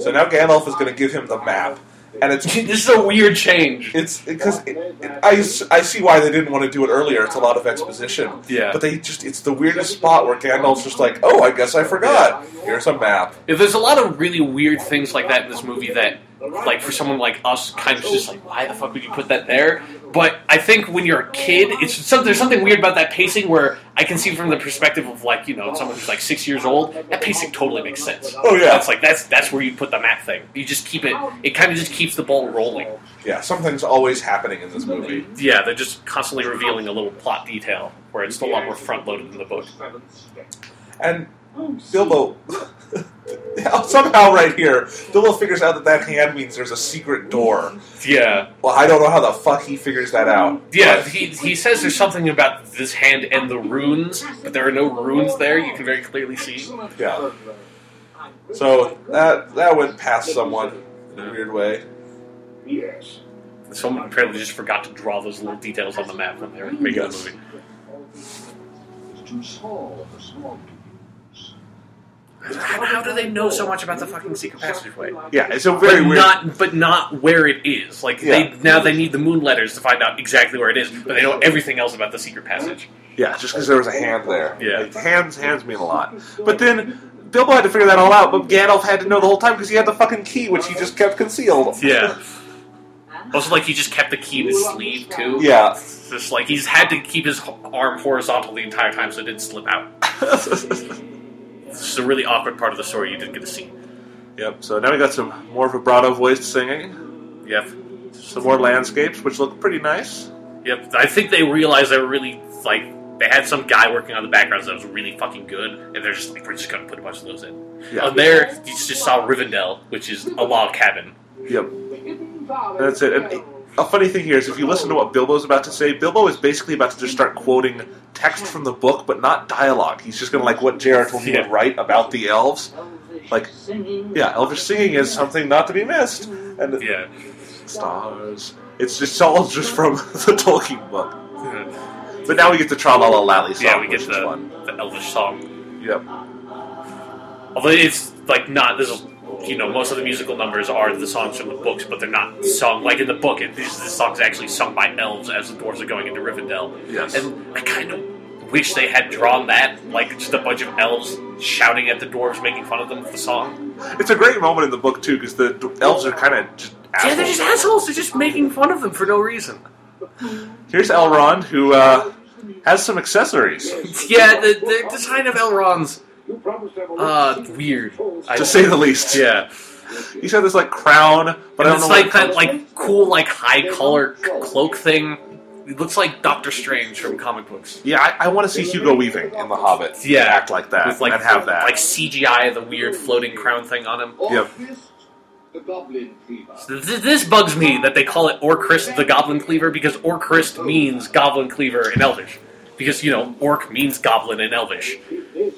So now Gandalf is going to give him the map, and it's this is a weird change. it's because it, it, I, s- I see why they didn't want to do it earlier. It's a lot of exposition. Yeah. But they just it's the weirdest spot where Gandalf's just like, oh, I guess I forgot. Here's a map. Yeah, There's a lot of really weird things like that in this movie that, like, for someone like us, kind of just like, why the fuck would you put that there? But I think when you're a kid, it's some, there's something weird about that pacing where I can see from the perspective of like you know someone who's like six years old, that pacing totally makes sense. Oh, yeah. that's like that's that's where you put the map thing. You just keep it. It kind of just keeps the ball rolling. Yeah, something's always happening in this movie. Yeah, they're just constantly revealing a little plot detail where it's a lot more front loaded in the book. And Oh, Bilbo, somehow right here, Bilbo figures out that that hand means there's a secret door. Yeah, Well, I don't know how the fuck he figures that out. Yeah, he, he says there's something about this hand and the runes, but there are no runes there. You can very clearly see. Yeah. So that that went past someone in a weird way. Yes. Someone apparently just forgot to draw those little details on the map when they were making Yes. the movie. It's too small for small How, how do they know so much about the fucking secret passageway? Yeah, it's a very But weird. not, but not where it is. Like Yeah. they now they need the moon letters to find out exactly where it is, but they know everything else about the secret passage. yeah, just because there was a hand there. Yeah. Like, hands hands mean a lot. But then Bilbo had to figure that all out. But Gandalf had to know the whole time because he had the fucking key, which he just kept concealed. Yeah. Also, like he just kept the key in his sleeve too. Yeah. It's Just like he's had to keep his ho- arm horizontal the entire time so it didn't slip out. This is a really awkward part of the story you didn't get to see. Yep. So now we got some more vibrato voiced singing. Yep. Some more landscapes, which look pretty nice. Yep, I think they realized they were really like they had some guy working on the backgrounds that was really fucking good, and they're just like we're just gonna put a bunch of those in. Yeah. On there, you just saw Rivendell, which is a log cabin. Yep. That's it. And a funny thing here is if you listen to what Bilbo's about to say, Bilbo is basically about to just start quoting text from the book, but not dialogue. He's just going to, like what J.R. told me Yeah. would write about the elves. Like, yeah, elvish singing is something not to be missed. And Yeah. stars. It's just all just from the Tolkien book. But now we get the Tra La La Lally song, yeah, we get the, the Elvish song. Yep. Although it's like not this is you know most of the musical numbers are the songs from the books, but they're not sung like in the book. It, this, this song's actually sung by elves as the dwarves are going into Rivendell. Yes. And I kind of wish they had drawn that like just a bunch of elves shouting at the dwarves, making fun of them with the song. It's a great moment in the book, too, because the d- elves are kind of just Yeah, they're just assholes. assholes. They're just making fun of them for no reason. Here's Elrond, who uh, has some accessories. Yeah, the, the design of Elrond's You promised to uh weird. I- To say the least. yeah. He's got this like crown, but I don't it's know. like that, comes like cool, like high collar cloak thing. It looks like Doctor Strange from comic books. Yeah, I, I want to see Hugo Weaving in The Hobbit. Yeah. act like that With like and have that. like CGI, the weird floating crown thing on him. Yep. Orcrist, the Goblin Cleaver. Th- This bugs me that they call it Orcrist the Goblin Cleaver because Orcrist means Goblin Cleaver in Elvish. Because you know, Orc means Goblin in Elvish.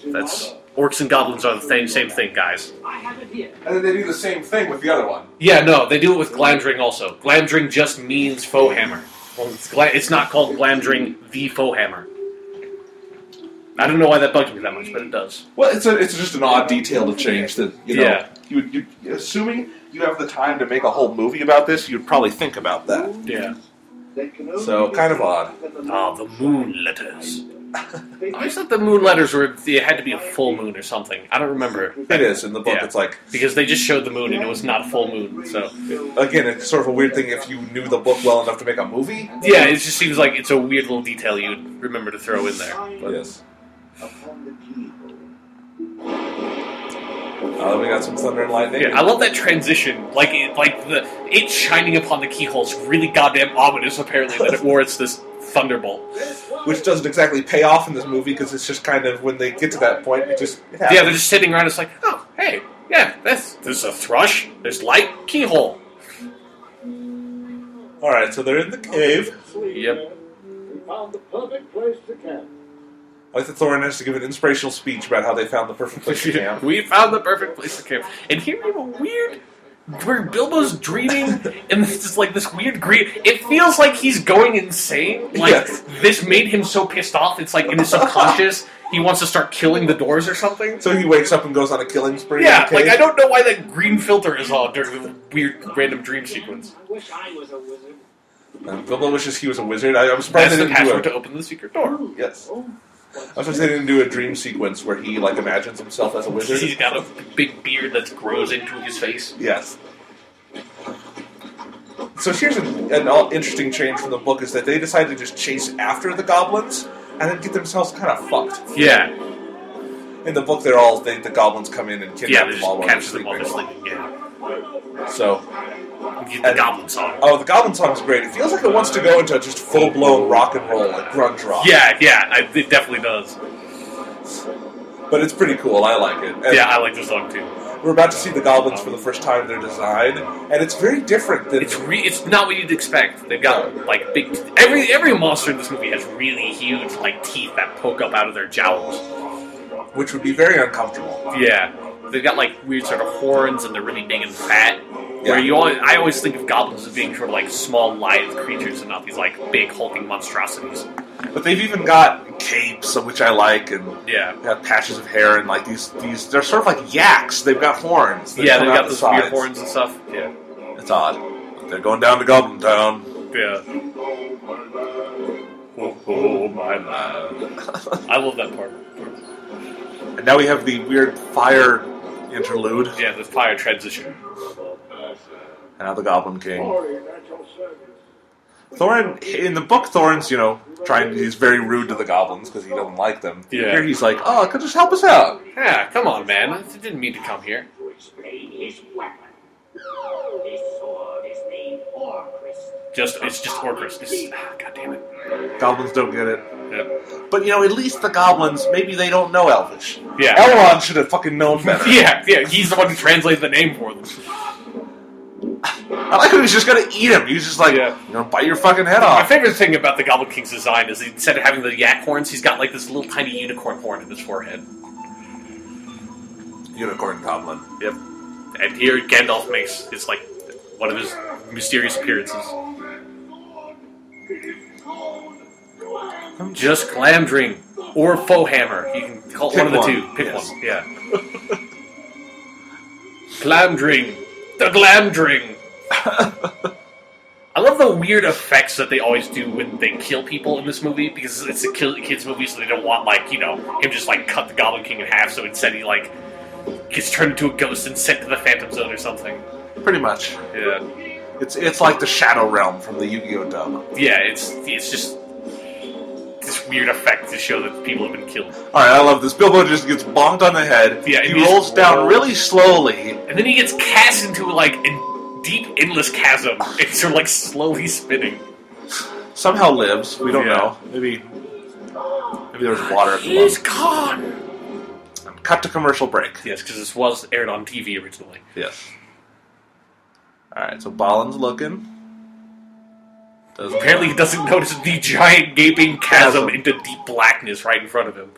That's my- orcs and goblins are the same same thing, guys. I have it here. and then they do the same thing with the other one. Yeah, no, they do it with Glamdring also. Glamdring just means foe hammer. Well, it's, gla- it's not called Glamdring the foe hammer. I don't know why that bugs me that much, but it does. Well, it's a, it's just an odd detail to change that you know. Yeah. You, you assuming you have the time to make a whole movie about this, you'd probably think about that. Yeah. That can only So, kind of odd. Ah, the moon letters. I thought the moon letters were it had to be a full moon or something. I don't remember It is in the book. Yeah. It's like because they just showed the moon and it was not a full moon. So again, it's sort of a weird thing if you knew the book well enough to make a movie. yeah, it just seems like it's a weird little detail you'd remember to throw in there. But yes. Uh, we got some thunder and lightning. Yeah, I love that transition. Like it, like the it shining upon the keyhole's really goddamn ominous. Apparently, that it warrants this thunderbolt. which doesn't exactly pay off in this movie because it's just kind of when they get to that point, it just it. Yeah, they're just sitting around. It's like, oh, hey, yeah, that's there's a thrush. There's light keyhole. All right, so they're in the cave. Yep. We found the perfect place to camp. I like that Thorin has to give an inspirational speech about how they found the perfect place to camp. We found the perfect place to camp. And here we have a weird where Bilbo's dreaming and it's just like this weird green it feels like he's going insane. Like Yes. this made him so pissed off, it's like in his subconscious he wants to start killing the doors or something. So he wakes up and goes on a killing spree. Yeah, like. I don't know why that green filter is on during the weird random dream sequence. I wish I was a wizard. And Bilbo wishes he was a wizard. I, I'm surprised That's they the didn't do password a, to open the secret door. Yes. Oh, I was surprised they didn't do a dream sequence where he like imagines himself as a wizard. He's got a big beard that grows into his face. Yes. So here's an, an all interesting change from the book is that they decided to just chase after the goblins and then get themselves kind of fucked. Yeah, In the book, they're all they, the goblins come in and yeah, kidnap they them all while they're them while they're sleeping. sleeping. Yeah, So, the goblin song. oh, the goblin song is great. It feels like it wants to go into just full blown rock and roll, like grunge rock. Yeah, yeah, I, it definitely does. but it's pretty cool. I like it. And Yeah, I like the song too. we're about to see the goblins for the first time. Their design, and it's very different than It's re- it's not what you'd expect. They've got like big every every monster in this movie has really huge like teeth that poke up out of their jowls. which would be very uncomfortable. Yeah, they've got like weird sort of horns and they're really big and fat. Yeah. Where you always, I always think of goblins as being sort of like small, lithe creatures and not these like big hulking monstrosities. But they've even got capes, uh, which I like, and Yeah, got patches of hair and like these these. They're sort of like yaks. They've got horns. that yeah, they've got the those weird horns and stuff. Yeah, It's odd. They're going down to Goblin Town. yeah. Oh, oh my man! I love that part. And now we have the weird fire interlude. Yeah, the fire transition. And now the Goblin King. Sorry, at your service. Thorin, in the book, Thorin's, you know, trying, he's very rude to the goblins because he doesn't like them. Yeah. Here he's like, oh, could just help us out. Yeah, come on, man. I didn't mean to come here. To explain his weapon. This sword is named Orcrist Just it's just Orcus. It's, ah, God damn it. Goblins don't get it. Yeah. But you know, at least the goblins maybe they don't know Elvish. Yeah. Elrond should have fucking known better. Yeah, yeah, he's the one who translated the name for them. I like how he's just gonna eat him. He's just like, Yeah. you know, bite your fucking head off. My favorite thing about the Goblin King's design is instead of having the yak horns, he's got like this little tiny unicorn horn in his forehead. Unicorn goblin. Yep. And here Gandalf makes it's like one of his mysterious appearances. Just Glamdring or Foehammer. You can call Pick one of the one, two. Pick yes. one. Yeah. Glamdring. The Glamdring. I love the weird effects that they always do when they kill people in this movie because it's a kids movie, so they don't want like you know him just like cut the Goblin King in half. So instead he like gets turned into a ghost and sent to the Phantom Zone or something. Pretty much. Yeah, It's it's like the Shadow Realm from the Yu-Gi-Oh dub. yeah. It's it's just this weird effect to show that people have been killed, All right, I love this. Bilbo just gets bonked on the head. Yeah, he rolls down really slowly. and then he gets cast into like a deep, endless chasm. It's sort of like slowly spinning. Somehow lives. We don't Yeah. know. Maybe maybe there's water at the He's bottom. gone. Cut to commercial break. Yes, because this was aired on TV originally. Yes. All right, so Balin's looking. Doesn't Apparently, he doesn't notice the giant gaping chasm into deep blackness right in front of him.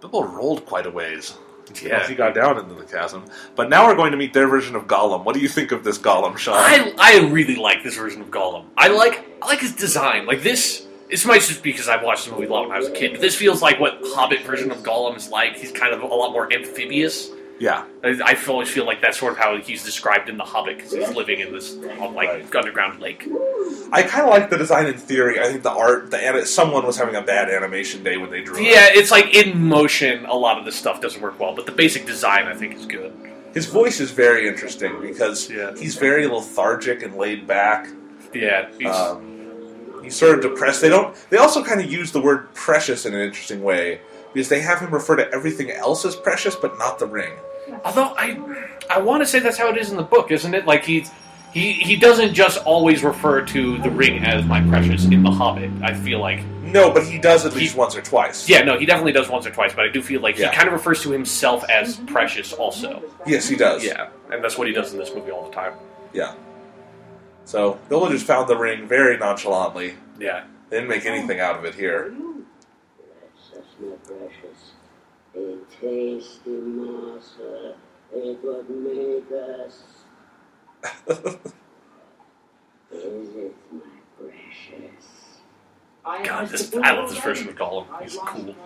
Bilbo rolled quite a ways. Yeah. Once he got down into the chasm. But now we're going to meet their version of Gollum. What do you think of this Gollum, Sean? I, I really like this version of Gollum. I like I like his design. Like this, this might just be because I've watched the movie a lot when I was a kid. But this feels like what Hobbit version of Gollum is like. He's kind of a lot more amphibious. yeah. I, I always feel like that's sort of how he's described in The Hobbit because he's living in this like Right. underground lake. I kind of like the design in theory. I think the art, the someone was having a bad animation day when they drew it. Yeah, it's like in motion. A lot of this stuff doesn't work well, but the basic design I think is good. His voice is very interesting because Yeah. he's very lethargic and laid back. Yeah, Um, sort of depressed. They don't. They also kind of use the word precious in an interesting way because they have him refer to everything else as precious, but not the ring. Although I, I want to say that's how it is in the book, isn't it? Like he's he he doesn't just always refer to the ring as my precious in the Hobbit. I feel like No, but he does at least once or twice. yeah, no, he definitely does once or twice, but I do feel like Yeah. he kind of refers to himself as precious also. Yes, he does. Yeah, and that's what he does in this movie all the time. Yeah. So Bilbo just found the ring very nonchalantly. Yeah, They didn't make anything out of it here. Precious, my precious. A tasty morsel. It would make us. Is it my precious? God, this I love this version of Gollum. He's cool.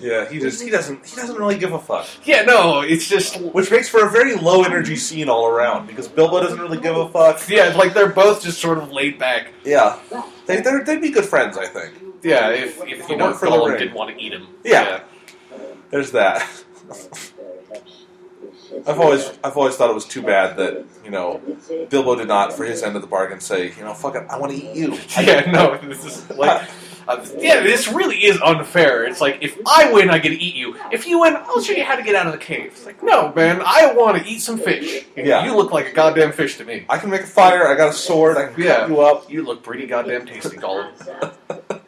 Yeah, he just he doesn't he doesn't really give a fuck. Yeah, no, it's just Which makes for a very low energy scene all around because Bilbo doesn't really give a fuck. yeah, like they're both just sort of laid back. Yeah, they they're, they'd be good friends, I think. Yeah, if if you know Work for the Gollum ring. didn't want to eat him. Yeah. There's that. I've always I've always thought it was too bad that you know Bilbo did not, for his end of the bargain, say you know fuck it, I want to eat you. Yeah, no, this is like, uh, yeah, this really is unfair. It's like if I win, I get to eat you. If you win, I'll show you how to get out of the cave. It's like, no, man, I want to eat some fish. Yeah. you look like a goddamn fish to me. I can make a fire. I got a sword. I can Yeah. cut you up. You look pretty goddamn tasty, Gollum.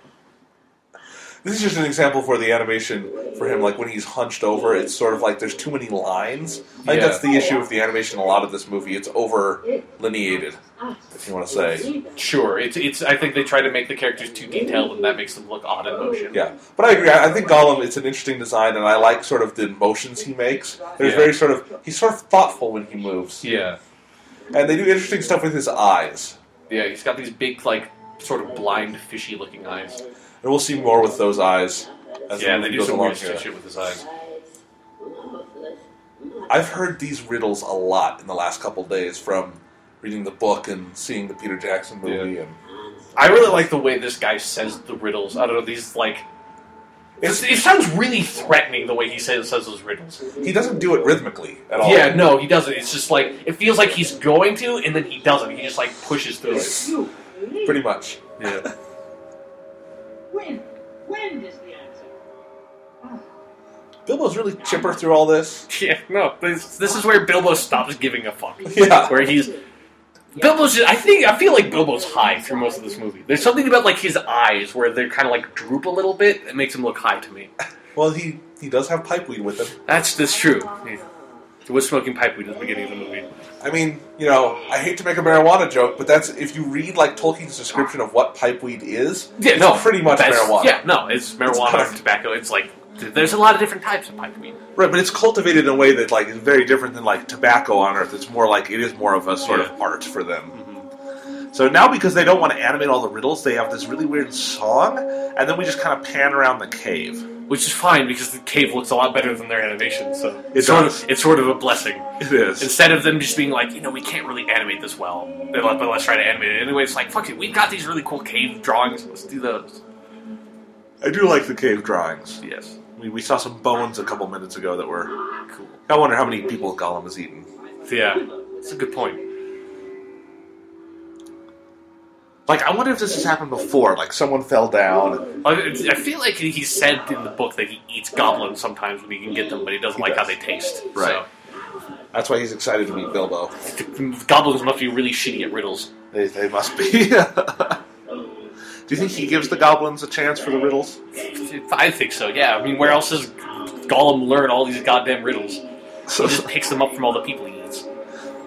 This is just an example for the animation for him, like when he's hunched over, it's sort of like there's too many lines. I think Yeah. that's the issue with the animation. A lot of this movie, it's over lineated, if you want to say. Sure, it's it's. I think they try to make the characters too detailed, and that makes them look odd in motion. Yeah, but I agree. I think Gollum. It's an interesting design, and I like sort of the motions he makes. There's Yeah. very sort of he's sort of thoughtful when he moves, yeah, and they do interesting stuff with his eyes. yeah. He's got these big, like, sort of blind, fishy-looking eyes. And we'll see more with those eyes as Yeah, the they do goes some along weird here. shit with his eyes. I've heard these riddles a lot in the last couple days from reading the book and seeing the Peter Jackson movie. And I really like the way this guy says the riddles. I don't know these like. It's, it sounds really threatening the way he says says those riddles. he doesn't do it rhythmically at all. Yeah, no, he doesn't. It's just like it feels like he's going to, and then he doesn't. He just like pushes through it. Pretty much. Yeah, When? When is the answer? Oh. Bilbo's really chipper through all this. yeah. No, this, this is where Bilbo stops giving a fuck. Yeah. Where he's Bilbo's. Just, I think I feel like Bilbo's high through most of this movie. There's something about like his eyes where they're kind of like droop a little bit. It makes him look high to me. Well, he he does have pipeweed with him. That's that's true. Oh. He he was smoking pipeweed at the beginning of the movie. I mean, you know, I hate to make a marijuana joke, but that's if you read like Tolkien's description of what pipeweed is, Yeah, it's no, pretty much marijuana. Yeah, no, it's marijuana of- or tobacco. It's like there's a lot of different types of pipeweed. Right, but it's cultivated in a way that like is very different than like tobacco on Earth. It's more like it is more of a sort of art for them. Mm-hmm. So now, because they don't want to animate all the riddles, they have this really weird song, and then we just kind of pan around the cave. Which is fine because the cave looks a lot better than their animation, so It it's sort does. of it's sort of a blessing. It is. Instead of them just being like, you know, we can't really animate this well, but let- but let's try to animate it anyway. It's like, fuck it, we've got these really cool cave drawings. Let's do those. I do like the cave drawings. Yes, We, we saw some bones a couple minutes ago that were. cool. I wonder how many people Gollum has eaten. Yeah, that's a good point. Like, I wonder if this has happened before. Like, someone fell down. I feel like he said in the book that he eats goblins sometimes when he can get them, but he doesn't like how they taste. Right. That's why he's excited to meet Bilbo. Goblins must be really shitty at riddles. They, they must be. do you think he gives the goblins a chance for the riddles? I think so. Yeah. I mean, where else does Gollum learn all these goddamn riddles? So He just picks them up from all the people he eats.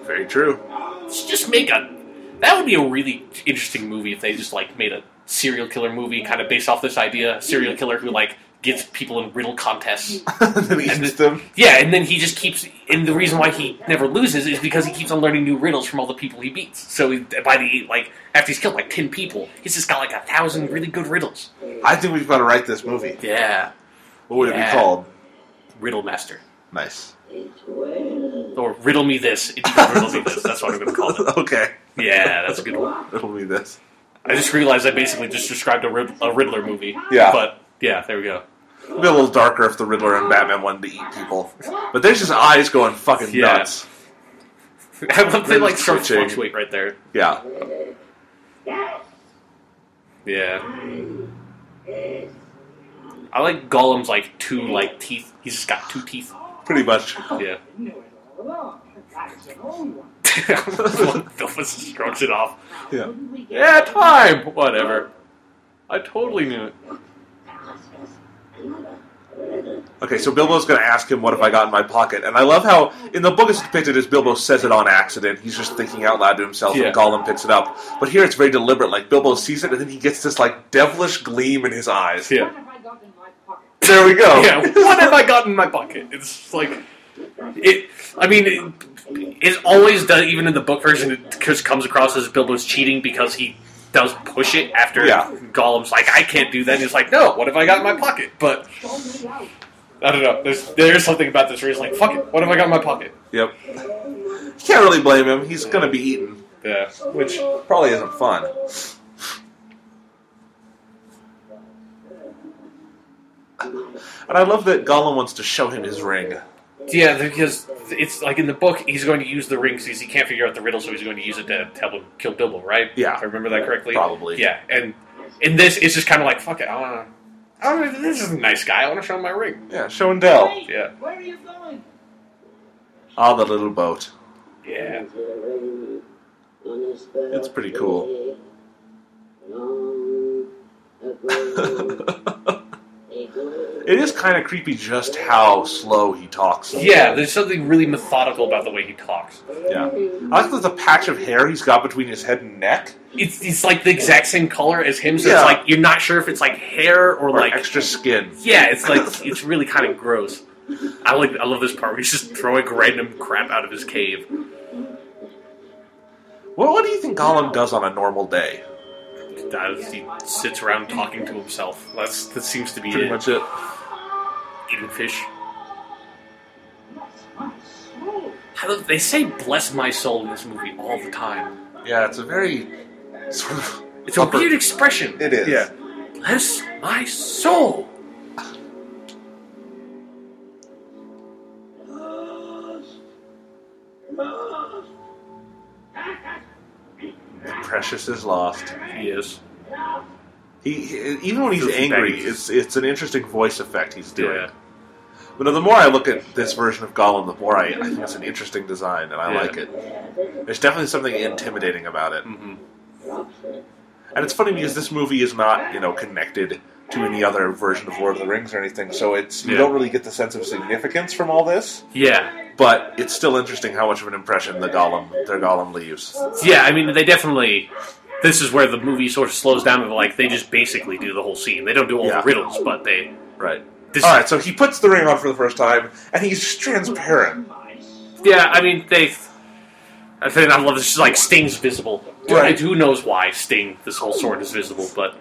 Very true. Let's just make a. That would be a really interesting movie if they just like made a serial killer movie, kind of based off this idea. A serial killer who like gets people in riddle contests. then And the- them. Yeah, and then he just keeps. And the reason why he never loses is because he keeps on learning new riddles from all the people he beats. So he, by the like, after he's killed like ten people, he's just got like a thousand really good riddles. I think we've got to write this movie. Yeah, What would it be called? Riddle Master. Nice. Or riddle me this. It even riddle me this. That's what I'm going to call it. okay. Yeah, that's a good one. It'll be this. I just realized I basically just described a, Rid- a Riddler movie. Yeah. But yeah, there we go. It'll be a little darker if the Riddler and Batman wanted to eat people. But there's just eyes going fucking Yeah. nuts. I love they like start Twitching. fluctuate right there. Yeah. Yeah. I like Gollum's like two like teeth. He's just got two teeth. Pretty much. Yeah. knew it all along. That's an old one. Bilbus just shrugs it off. Yeah. Couldn't we get Yeah, time. Whatever. I totally knew it. Okay, so Bilbo's going to ask him, What have I got in my pocket? And I love how, in the book, it's depicted as Bilbo says it on accident. He's just thinking out loud to himself, Yeah. and Gollum picks it up. But here it's very deliberate. Like, Bilbo sees it, and then he gets this, like, devilish gleam in his eyes. Yeah. What have I got in my pocket? There we go. Yeah. What have I got in my pocket? It's like it. I mean, it, it always does. Even in the book version, it just comes across as Bilbo's cheating because he does push it after Yeah. Gollum's like, "I can't do that." And he's like, "No, what have I got in my pocket?" But Show me out. I don't know. There's there's something about this where he's like, "Fuck it, what have I got in my pocket?" Yep. You can't really blame him. He's going to be eaten, Yeah. which probably isn't fun. And I love that Gollum wants to show him his ring. Yeah, because it's like in the book, he's going to use the ring because he can't figure out the riddle, so he's going to use it to help him kill Bilbo, right? Yeah. If I remember that correctly. Probably. Yeah, and in this, it's just kind of like, fuck it, I want to. Oh, this is a nice guy. I want to show him my ring. Yeah, show and tell. Hey, Yeah. Where are you going? Ah, the little boat. Yeah. It's pretty cool. It is kind of creepy just how slow he talks. Yeah, there's something really methodical about the way he talks. Yeah. I like that the patch of hair he's got between his head and neck. It's, it's like the exact same color as him, so Yeah. it's like you're not sure if it's like hair or, Or like extra skin. yeah, it's like it's really kind of gross. I like I love this part where he's just throwing random crap out of his cave. Well, what do you think Gollum does on a normal day? That- he sits around talking to himself. That's that seems to be Pretty it. much it. Eating fish. Bless my soul. How do- They say "bless my soul" in this movie all the time. Yeah, it's a very sort of. It's a upper- weird expression. It is. Yeah. Bless my soul. Precious is lost. He is. He, he even when he's angry, it's it's an interesting voice effect he's doing. Yeah. But the more I look at this version of Gollum, the more I, I think it's an interesting design, and I Yeah. like it. There's definitely something intimidating about it. hmm And it's funny because this movie is not, you know, connected to any other version of Lord of the Rings or anything, so it's you Yeah. don't really get the sense of significance from all this. Yeah, But it's still interesting how much of an impression the Gollum, their Gollum leaves. yeah. I mean, they definitely. This is where the movie sort of slows down and like they just basically do the whole scene. They don't do all Yeah. the riddles, but they. Right. This, All right, so he puts the ring on for the first time, and he's transparent. Yeah, I mean they. I think I love this. Like Sting's visible. Right. Who knows why Sting, this whole sword is visible, but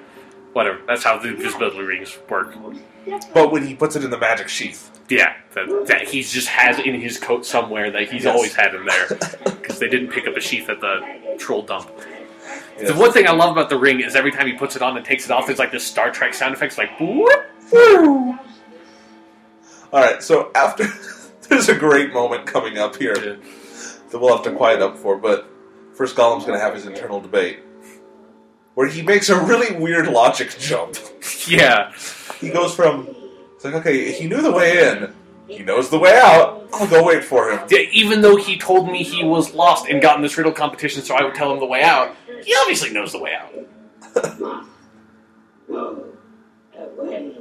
whatever. That's how the invisibility rings work. But when he puts it in the magic sheath, Yeah, that, that he just has in his coat somewhere that he's Yes. always had in there because they didn't pick up a sheath at the troll dump. Yes. The one thing I love about the ring is every time he puts it on and takes it off, there's like this Star Trek sound effects, like whoop. All right, so after there's a great moment coming up here Yeah. that we'll have to quiet up for, but first Gollum's going to have his internal debate where he makes a really weird logic jump. Yeah, He goes from it's like okay, he knew the way in, he knows the way out. I'll go wait for him. Yeah, even though he told me he was lost and got in this riddle competition, so I would tell him the way out. He obviously knows the way out. No. Away.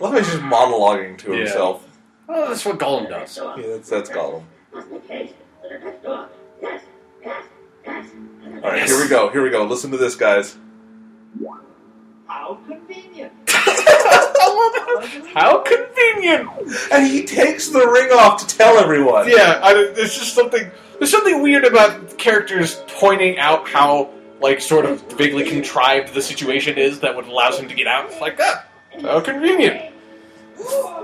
Love how just monologuing to Yeah. himself. Oh, that's what Gollum does. Yeah, that's that's Gollum. All right, Yes. here we go. Here we go. Listen to this, guys. How convenient. How convenient! And he takes the ring off to tell everyone. Yeah, I, there's just something. There's something weird about characters pointing out how, like, sort of vaguely contrived the situation is that would allows him to get out. It's like that. How convenient.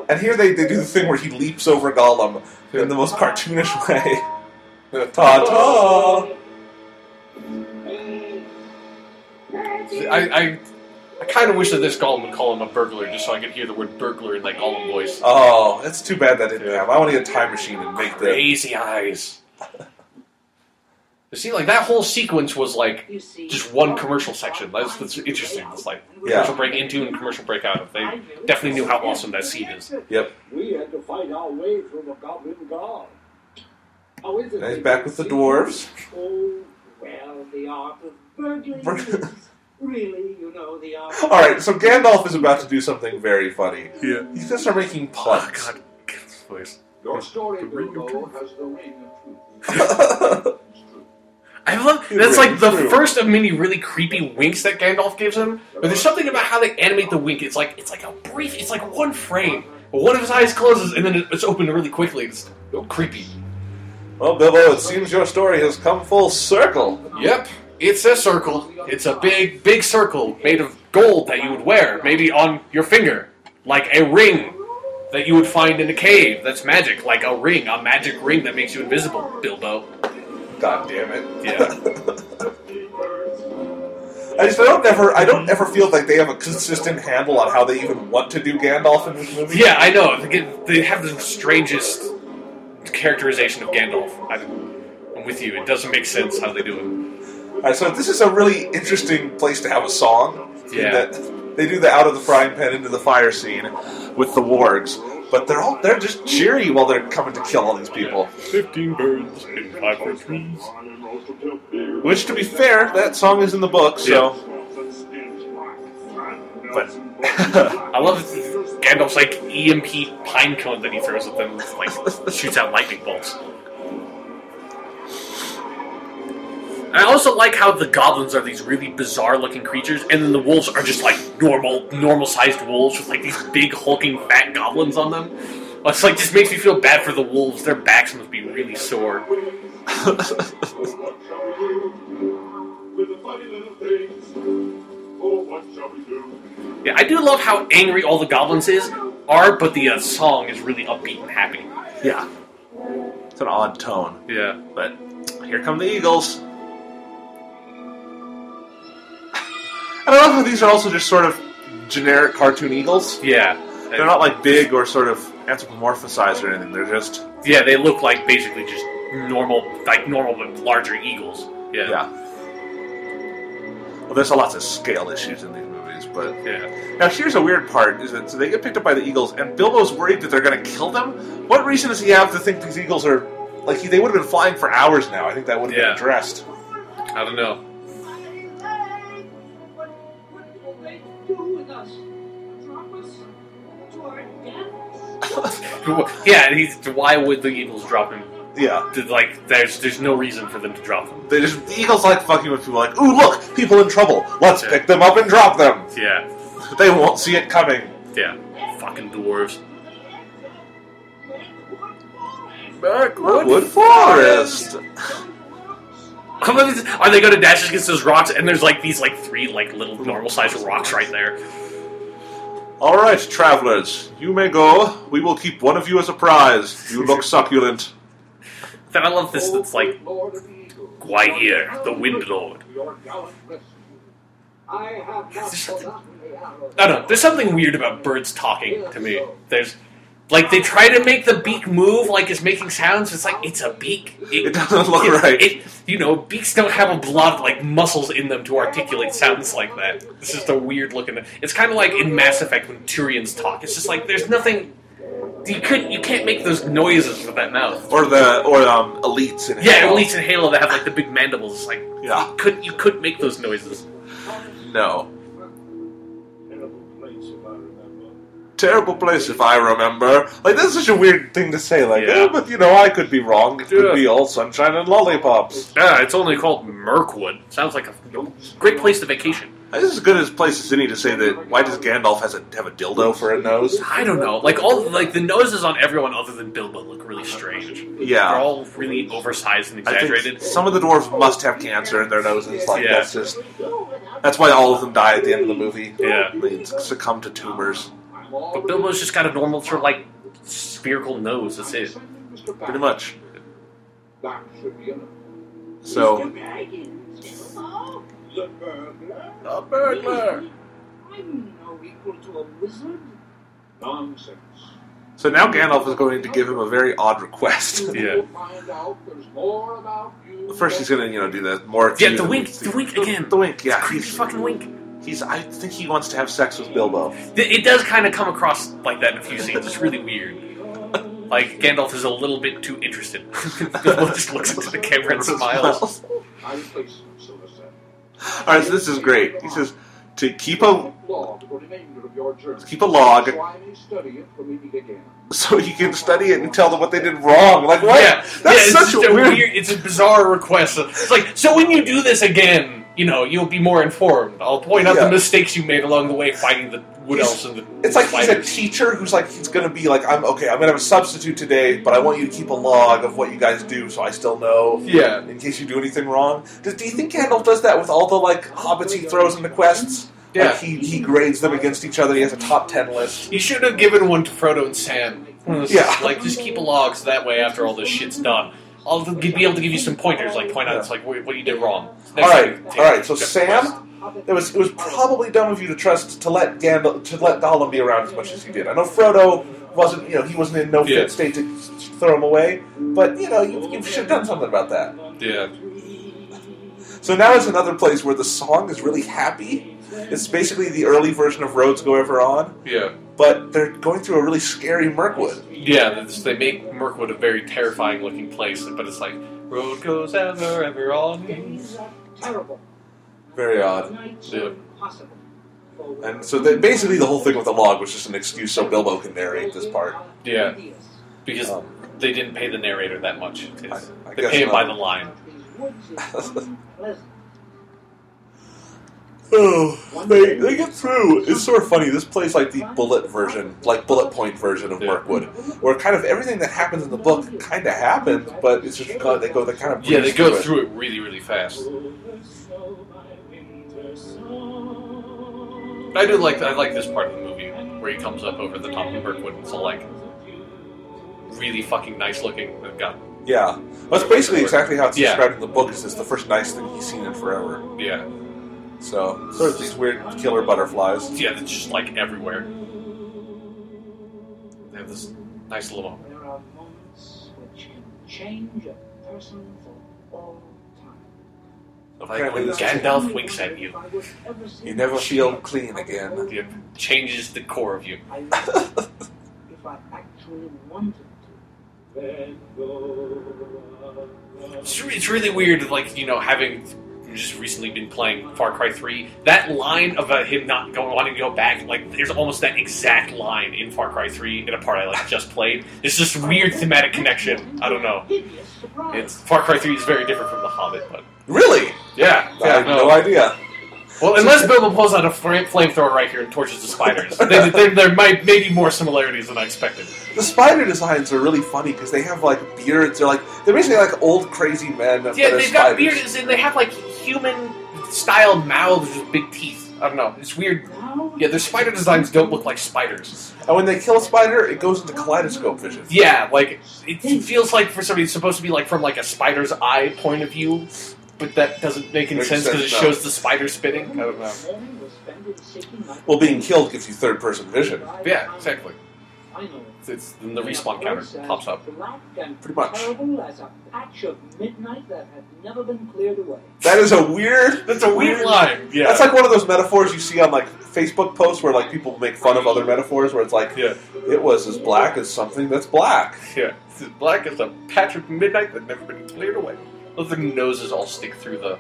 And here they, they do the thing where he leaps over Gollum in the most cartoonish way. Ta ta! I, I, I kind of wish that this Gollum would call him a burglar, just so I could hear the word burglar in like Gollum voice. Oh, that's too bad that didn't happen. I want to get a time machine and make the. Crazy eyes. You see, like that whole sequence was like just one commercial section. That's, that's interesting. It's like Yeah. commercial break into and commercial break out. They definitely knew how awesome that scene is. Yep. We had to fight our way through the Goblin Guard. How is it? And he's back with the dwarves. Oh, well, the art of burglary Bur- really, you know, the art. All right, so Gandalf is about to do something very funny. Yeah. He's gonna start making puns. Oh, God, his voice. Your story, Bilbo, has the ring of truth. I love True, that's like the true. first of many really creepy winks that Gandalf gives him. But there's something about how they animate the wink. It's like it's like a brief. It's like one frame. But one of his eyes closes and then it's opened really quickly. It's creepy. Well, Bilbo, it seems your story has come full circle. Yep, it's a circle. It's a big, big circle made of gold that you would wear, maybe on your finger, like a ring that you would find in a cave. That's magic, like a ring, a magic ring that makes you invisible, Bilbo. God damn it. Yeah. I just I don't ever I don't ever feel like they have a consistent handle on how they even want to do Gandalf in this movie. Yeah, I know. They, get, they have the strangest characterization of Gandalf. I, I'm with you. It doesn't make sense how they do it. Alright, so this is a really interesting place to have a song. Yeah. that they do the out of the frying pan into the fire scene with the wargs, but they're all they're just cheery while they're coming to kill all these people. Fifteen birds in five foot trees. Which, to be fair, that song is in the book, so. But I love Gandalf's like EMP pine cone that he throws at them, like shoots out lightning bolts. I also like how the goblins are these really bizarre looking creatures, and then the wolves are just like normal, normal sized wolves with like these big hulking fat goblins on them. It's like just makes me feel bad for the wolves. Their backs must be really sore. Yeah, I do love how angry all the goblins is are, but the uh, song is really upbeat and happy. yeah, it's an odd tone. Yeah. But here come the eagles. And I love how these are also just sort of generic cartoon eagles. Yeah. They're not like big or sort of anthropomorphized or anything. They're just Yeah, they look like basically just normal, like normal but larger eagles. Yeah. yeah. Well, there's a lots of scale issues in these movies. But Yeah. now here's a weird part: is that so they get picked up by the eagles, and Bilbo's worried that they're going to kill them. What reason does he have to think these eagles are like he, they would have been flying for hours now? I think that would have Yeah. been addressed. I don't know. What, what will they do with us? Drop us to our death? Yeah, and he's, why would the Eagles drop him? Yeah, Did, Like, there's there's no reason for them to drop them. they just the eagles like fucking with people. Like, ooh, look, people in trouble. Let's Yeah. pick them up and drop them. Yeah, They won't see it coming. yeah. Fucking dwarves. Wood forest. Are they going to dash against those rocks? And there's like these like three like little normal sized rocks right there. All right, travelers, you may go. We will keep one of you as a prize. You look succulent. Then I love this. That's like of the Eagles. Gwaihir, the Wind Lord. Gallant rescue. I have not forgotten the arrows. I don't know. There's something weird about birds talking to me. There's like they try to make the beak move like it's making sounds. It's like it's a beak. It doesn't look it- right. It, you know, beaks don't have a lot of like muscles in them to articulate sounds like that. It's just a weird looking. It's kind of like in Mass Effect when Turians talk. It's just like there's nothing. You couldn't. You can't make those noises with that mouth. Or the or um elites in Yeah, Halo. least in Halo they have like the big mandibles. Like Yeah. you couldn't. You couldn't make those noises. No. Terrible place, if I remember. Terrible place if I remember. Like that's such a weird thing to say. Like, Yeah. oh, but you know, I could be wrong. It could Yeah. be all sunshine and lollipops. Yeah, it's only called Mirkwood. Sounds like a great place to vacation. This is as good as place as any to say that. Why does Gandalf has a, have a dildo for a nose? I don't know. Like all like the noses on everyone other than Bilbo look really uh-huh. strange. Yeah. They're all really oversized and exaggerated. some of the dwarves must have cancer in their noses. Like Yeah. that's just that's why all of them die at the end of the movie. Yeah. They succumb to tumors. But Bilbo's just got a normal sort of like spherical nose. That's it. Pretty much. That should be enough. So Mr. Baggins, The burglar? a burglar. I'm no equal to a wizard. Nonsense. So now Gandalf is going to give him a very odd request. Yeah. will find out there's more about you. First, he's gonna, you know, do the more. Yeah, the wink, the wink again. The wink, yeah. Creepy He's, fucking wink. he's. I think he wants to have sex with Bilbo. It does kind of come across like that in a few scenes. It's really weird. Like Gandalf is a little bit too interested. Bilbo just looks into the camera and smiles. I replace him, so to say. All right, so this is great. He says to keep a Log for the remainder of your journey. keep a log So I may study it when we meet again. so he can study it and tell them what they did wrong. Like what? Yeah, That's yeah, such a weird. It's a bizarre request. It's like, so when you do this again, you know, you'll be more informed. I'll point out Yeah. the mistakes you made along the way fighting the wood elves and the. It's like he's a teacher who's like he's gonna be like I'm okay. I'm gonna have a substitute today, but I want you to keep a log of what you guys do, so I still know. Yeah. In case you do anything wrong. Does, do you think Gandalf does that with all the like hobbits he throws into quests? Yeah. Like he he grades them against each other. He has a top ten list. He should have given one to Frodo and Sam. Hmm. Yeah. Like, just keep a log so that way after all this shit's done. I'll be able to give you some pointers, like point out it's like what what you did wrong. Next all right, time, all right. So Sam, it was it was probably dumb of you to trust to let Gandalf to let Gollum be around as much as he did. I know Frodo wasn't you know he wasn't in no Yeah. fit state to throw him away, but you know you, you should have done something about that. Yeah. So now it's another place where the song is really happy. It's basically the early version of Roads Go Ever On, Yeah. But they're going through a really scary Mirkwood. Yeah, they make Mirkwood a very terrifying looking place, but it's like, road goes ever, ever on. Terrible. Very odd. Yeah. are impossible. For And so they, basically the whole thing with the log was just an excuse so Bilbo can narrate this part. Yeah, because Um, they didn't pay the narrator that much. I- I they pay him by the line. These woods is unpleasant. Oh, they, they get through. It's sort of funny. This plays like the bullet version, like bullet point version of Yeah. Mirkwood, where kind of everything that happens in the book kind of happens, but it's just they go they kind of Yeah, they go it. through it really, really fast. I do like I like this part of the movie where he comes up over the top of Mirkwood. It's all like really fucking nice looking. Got Yeah, that's basically exactly how it's Yeah. described in the book. Is this the first nice thing he's seen in forever? yeah, So sort of these weird killer butterflies. yeah, it's just like everywhere. They have this nice little There are moments which can change a person for all time. Like when Gandalf winks at you, You never feel clean again. it changes the core of you. If I actually wanted to. Then go. It's, re- it's really weird, like you know, having just recently been playing Far Cry Three. That line about uh, him not going wanting to go back, like there's almost that exact line in Far Cry Three in a part I like just played. It's just weird thematic connection. I don't know. It's Far Cry Three is very different from The Hobbit, but Really? yeah, I yeah, had no idea. Well, unless Bilbo pulls out a flamethrower right here and torches the spiders, then there, there might maybe more similarities than I expected. The spider designs are really funny because they have like beards. They're like they're basically like old crazy men. Yeah, they're they've got beards and they have like human style mouths with big teeth. I don't know. It's weird. Yeah, their spider designs don't look like spiders. And when they kill a spider, it goes into kaleidoscope vision. Yeah, like it feels like for somebody it's supposed to be like from like a spider's eye point of view, but that doesn't make any Makes sense because it sense, no. shows the spider spitting. I don't know. morning was spent in seeking my- Well, being killed gives you third person vision. Yeah, exactly. I know. It's, it's then the respawn counter pops up. Pretty much. terrible as a patch of midnight that had never been cleared away. That is a weird. That's a weird line. Yeah, That's like one of those metaphors you see on like Facebook posts where like people make fun of other metaphors where it's like yeah, it was as black as something that's black. yeah. It's as black as a patch of midnight that never been cleared away. Those the noses all stick through the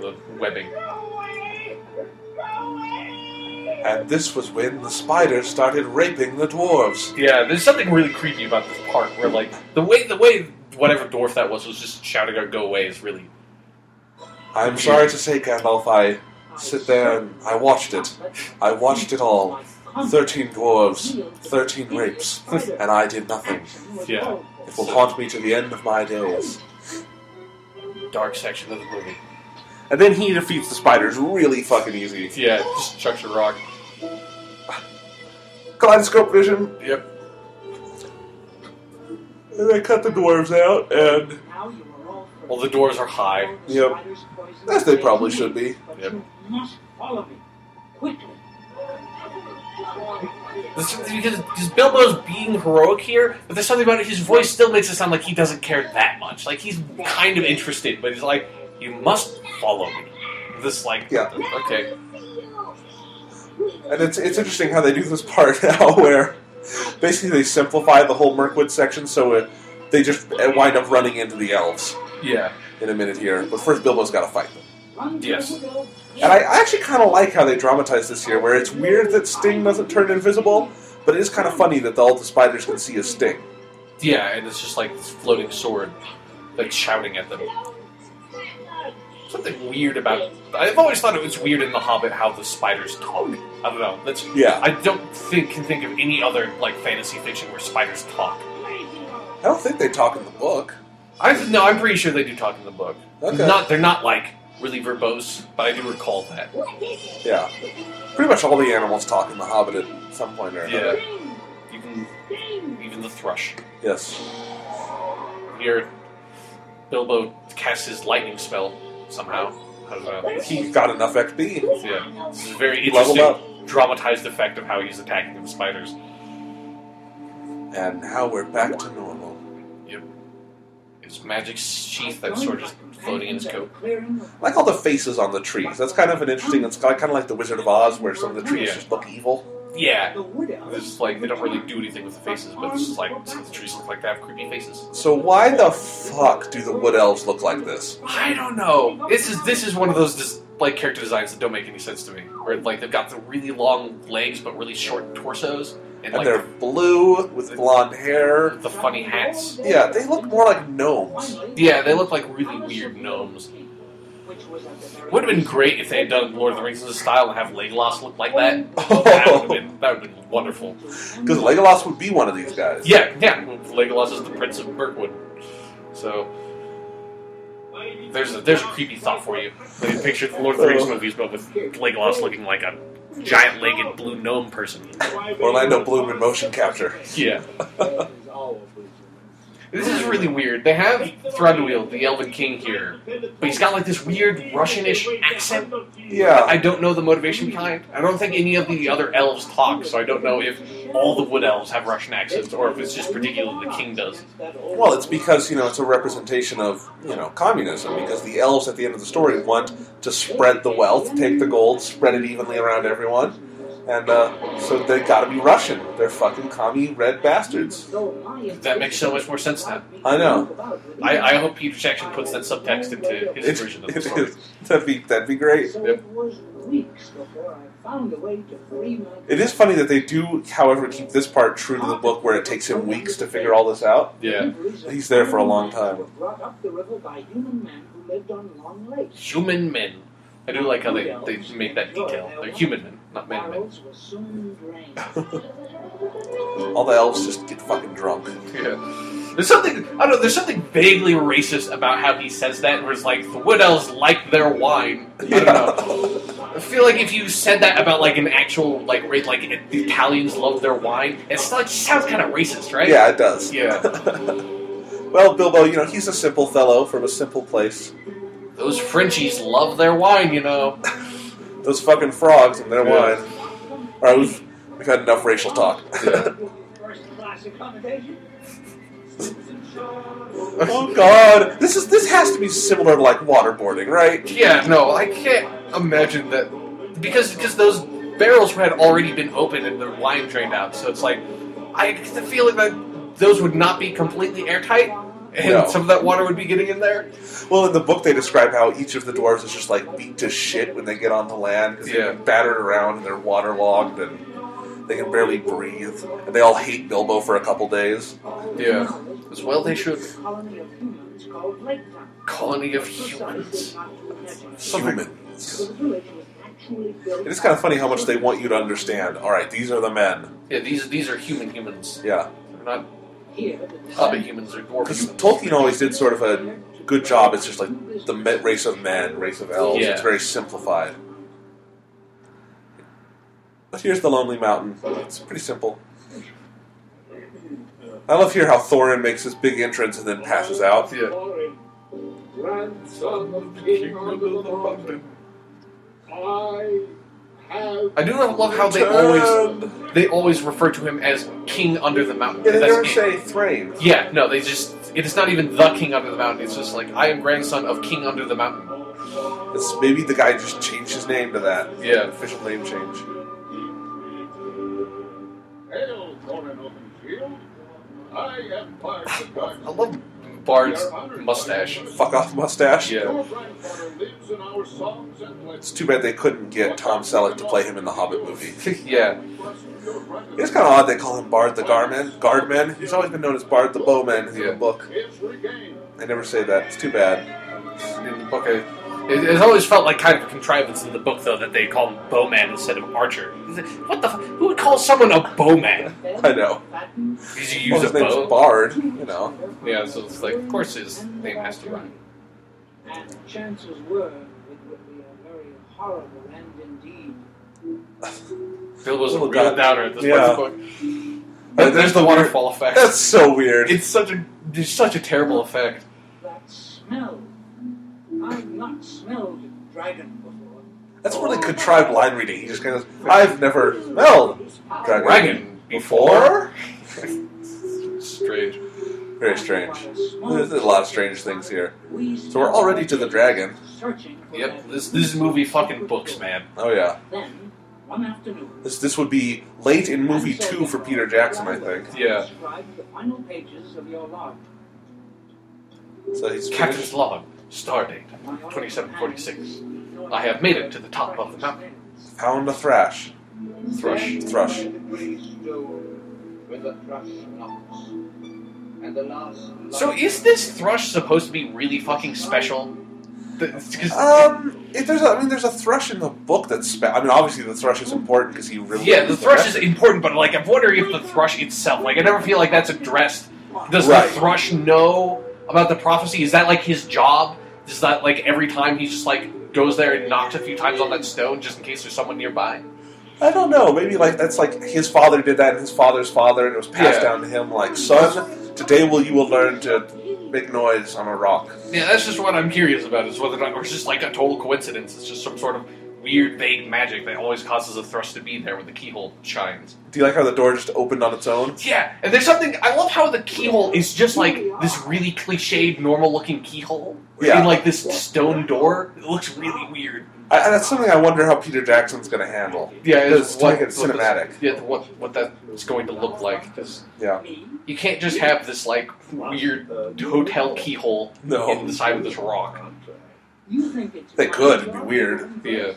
the webbing. And this was when the spiders started raping the dwarves. Yeah, there's something really creepy about this part where like the way the way whatever dwarf that was was just shouting out "Go away" is really I'm sorry to say, Gandalf, I sit there and I watched it. I watched it all. Thirteen dwarves, thirteen rapes, and I did nothing. Yeah. It will haunt me to the end of my days. dark section of the movie. And then he defeats the spiders really fucking easy. Yeah, just chucks a rock. Kaleidoscope vision, Yep. and they cut the dwarves out, and Now you are all free. Well, the doors are high. Yep. As they probably should be. Yep. you must follow me quickly. Because, because Bilbo's being heroic here, but there's something about it. His voice still makes it sound like he doesn't care that much. Like he's kind of interested, but he's like, "You must follow me." This like, Yeah. okay, And it's it's interesting how they do this part now, where basically they simplify the whole Mirkwood section, so it, they just wind up running into the elves yeah, in a minute here. But first, Bilbo's got to fight them. Yes. And I, I actually kind of like how they dramatize this here, where it's weird that Sting doesn't turn invisible, but it is kind of funny that all the spiders can see a Sting. yeah, and it's just like this floating sword, like shouting at them. Something weird about. I've always thought it was weird in The Hobbit how the spiders talk. I don't know. That's Yeah, I don't think can think of any other like fantasy fiction where spiders talk. I don't think they talk in the book. I no, I'm pretty sure they do talk in the book. Okay. Not they're not like really verbose, but I do recall that. Yeah, pretty much all the animals talk in the Hobbit at some point or another. Yeah, can even the thrush. Yes. Here, Bilbo casts his lightning spell somehow. I don't know. He got enough XP. Yeah, this is a very He leveled interesting dramatized effect of how he's attacking the spiders. And now we're back to normal. His magic sheath that's sort of just floating in his coat. I like all the faces on the trees. That's kind of an interesting. It's kind of like the Wizard of Oz, where some of the trees Yeah. just look evil. Yeah, The wood elves. It's like they don't really do anything with the faces, but it's just like some of the trees look like they have creepy faces. So why the fuck do the Wood Elves look like this? I don't know. This is this is one of those dis- like character designs that don't make any sense to me. Where like they've got the really long legs but really short torsos, and, And like they're blue with blonde hair. the funny hats. Yeah, they look more like gnomes. Yeah, they look like really weird gnomes. Would have been great if they had done Lord of the Rings in the style and have Legolas look like that. That would have been that would have been wonderful. Because Legolas would be one of these guys. Yeah, yeah. Legolas is the Prince of Mirkwood. So there's a there's a creepy thought for you. They picture the Lord of the Rings uh-huh. movies, but with Legolas looking like a giant-legged blue gnome person. Orlando Bloom in motion capture. Yeah. This is really weird. They have Threadwheel, the Elven King here, but he's got like this weird Russianish accent. Yeah. I don't know the motivation behind. I don't think any of the other elves talk, so I don't know if all the wood elves have Russian accents or if it's just particularly the king does. Well, it's because you know it's a representation of you know communism. Because the elves at the end of the story want to spread the wealth, take the gold, spread it evenly around everyone, and uh, so they got to be Russian. They're fucking commie red bastards. That makes so much more sense now. I know. I, I hope Peter Jackson puts that subtext into his It, version of the it story. That'd be that'd be great. So it was weeks before I found a way to free my. It is funny that they do, however, keep this part true to the book, where it takes him weeks to figure all this out. Yeah. He's there for a long time. Brought up the river by human men who lived on Long Lake. Human men. I do like how they, they made that detail. They're human men, not men men. Barrels were soon drained. All the elves just get fucking drunk. Yeah. There's something I don't know. There's something vaguely racist about how he says that, where it's like the wood elves like their wine. I don't know. I feel like if you said that about like an actual like ra- like the Italians love their wine, it's like sounds kind of racist, right? Yeah, it does. Yeah. Well, Bilbo, you know, he's a simple fellow from a simple place. Those Frenchies love their wine, you know. Those fucking frogs and their Yeah. wine. All right, we've we've had enough racial talk. Accommodation. oh God, this is this has to be similar to like waterboarding, right? Yeah, no, I can't imagine that because because those barrels had already been opened and the wine drained out. So it's like I get the feeling that those would not be completely airtight, and No. some of that water would be getting in there. Well, in the book, they describe how each of the dwarves is just like beat to shit when they get on the land because Yeah. they've been battered around and they're waterlogged and they can barely breathe. And they all hate Bilbo for a couple days. Yeah, as well they should. Colony of humans called Lake Town. Colony of The size humans. was not too catching. Something. Humans. The village was actually built It is kind of funny how much they want you to understand. All right, these are the men. Yeah, these these are human humans. Yeah, They're not here. the hobbit humans or dwarf because humans. Tolkien always did sort of a good job. It's just like the me- race of men, race of elves. Yeah. It's very simplified. But here's the Lonely Mountain. It's pretty simple. I love here how Thorin makes his big entrance and then passes out. Yeah. Grandson of King under the mountain. I have. I do not love how they always they always refer to him as King Under the Mountain. Yeah, they never it. say Thrain. Yeah, no, they just it is not even the King Under the Mountain. It's just like I am grandson of King Under the Mountain. It's, maybe the guy just changed his name to that. Yeah. Official name change. Hail, Thorin Oakenshield. I am Bard the I love Bard's mustache. Fuck off mustache. Yeah. Your grandfather lives in our songs and It's too bad they couldn't get Tom Selleck to play him in the Hobbit movie. yeah. It's kind of odd they call him Bard the Garman, Guardman. He's always been known as Bard the Bowman in Yeah. the book. They never say that. It's too bad. In the book, I, it, it always felt like kind of a contrivance in the book, though, that they call him Bowman instead of Archer. What the? F- who would call someone a bowman? I know. Did you Well, use his a name's bow? Bard, you know. Yeah, so it's like, of course, his name has to rhyme. And chances were it would be a very horrible end indeed. Bilbo's a Little real guy. downer at this Yeah. point of the book. Uh, There's, there's the the waterfall effect. That's so weird. It's such a it's such a terrible effect. That smell. I've not smelled a dragon before. That's really contrived line reading. He just goes, I've never smelled dragon, Dragon before. Strange. Very strange. There's a lot of strange things here. So we're already to the dragon. Yep, that. this this movie fucking books, man. Oh yeah. Then, one afternoon, This this would be late in movie two for Peter Jackson, I think. Yeah. the final pages of your log. So he's Captain's finished. log, stardate, 2746. I have made it to the top of the mountain. found a thrash. Thrush. Thrush. Thrush knocks, and the last So is this thrush supposed to be really fucking special? The- Um, if there's a, I mean, there's a thrush in the book that's. Spe- I mean, obviously the thrush is important because he really. yeah, the thrush is important, but like I'm wondering if the thrush itself, like I never feel like that's addressed. Does Right. the thrush know about the prophecy? Is that like his job? Is that like every time he just like goes there and knocks a few times on that stone just in case there's someone nearby? I don't know. Maybe like that's like his father did that, and his father's father, and it was passed Yeah. down to him. Like, son, Today, will you will learn to make noise on a rock. Yeah, that's just what I'm curious about. Is whether or not or it's just like a total coincidence. It's just some sort of weird, vague magic that always causes a thrust to be there when the keyhole shines. Do you like how the door just opened on its own? Yeah, and there's something I love how the keyhole is just like this really cliched, normal-looking keyhole Yeah. in like this stone door. It looks really weird. I, and that's something I wonder how Peter Jackson's going to handle. Yeah, it's like make it cinematic. yeah, what what that's going to look like. 'cause Yeah. you can't just have this like weird hotel keyhole No. in the side of this rock. You think it's They could. It'd be weird. Yeah,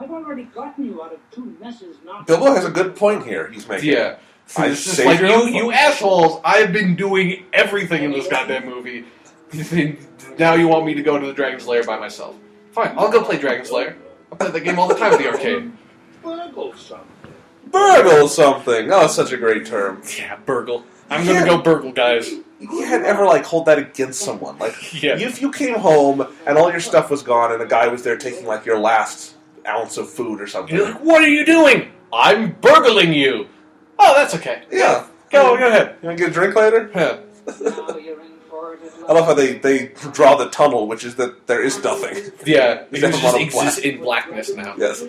I've already gotten you out of two messes not Bilbo has a good point here. He's making. yeah. I just like you, you assholes. I've been doing everything in this goddamn movie. now you want me to go to the Dragon's Lair by myself? Fine, I'll go play Dragon's Lair. I play that game all the time at the arcade. Burgle something. Burgle something. Oh, it's such a great term. Yeah, burgle. I'm Yeah. gonna go burgle, guys. You can't ever like hold that against someone. Like, Yeah. if you came home and all your stuff was gone, and a guy was there taking like your last ounce of food or something. You're like, what are you doing? I'm burgling you. Oh, that's okay. yeah. Go, go ahead. You want to get a drink later? Yeah. now you're in for it. at I love how they, they draw the tunnel, which is that there is nothing. Yeah, Is it just exists in blackness now. Yes.